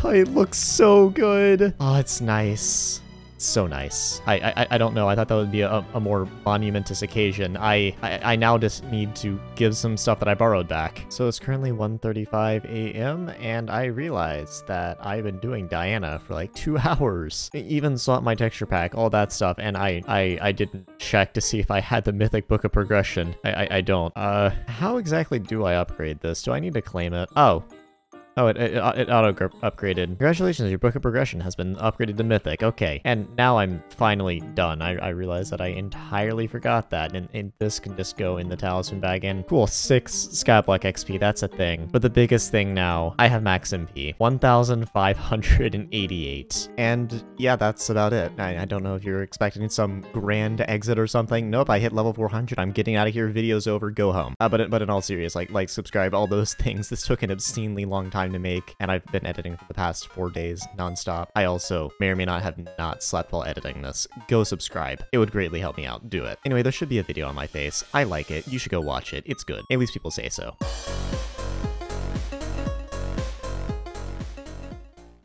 Oh, it looks so good. Oh, it's nice so nice. I, I I don't know. I thought that would be a, a more monumentous occasion. I, I I now just need to give some stuff that I borrowed back. So it's currently 1:35 a.m. and I realized that I've been doing Diana for like two hours. even swapped my texture pack, all that stuff, and I I I didn't check to see if I had the Mythic Book of Progression. I I, I don't. Uh, how exactly do I upgrade this? Do I need to claim it? Oh, Oh, it, it, it auto upgraded. Congratulations, your Book of Progression has been upgraded to Mythic. Okay, and now I'm finally done. I, I realized that I entirely forgot that, and, and, this can just go in the Talisman bag. And cool, 6 Skyblock XP, that's a thing. But the biggest thing now, I have max MP, 1,588. And yeah, that's about it. I, I don't know if you're expecting some grand exit or something. Nope, I hit level 400. I'm getting out of here. Video's over. Go home. Uh, but, but in all seriousness, like, like, subscribe, all those things. This took an obscenely long time time to make, and I've been editing for the past four days nonstop. I also may or may not have not slept while editing this. Go subscribe. It would greatly help me out. Do it. Anyway, there should be a video on my face. I like it. You should go watch it. It's good. At least people say so.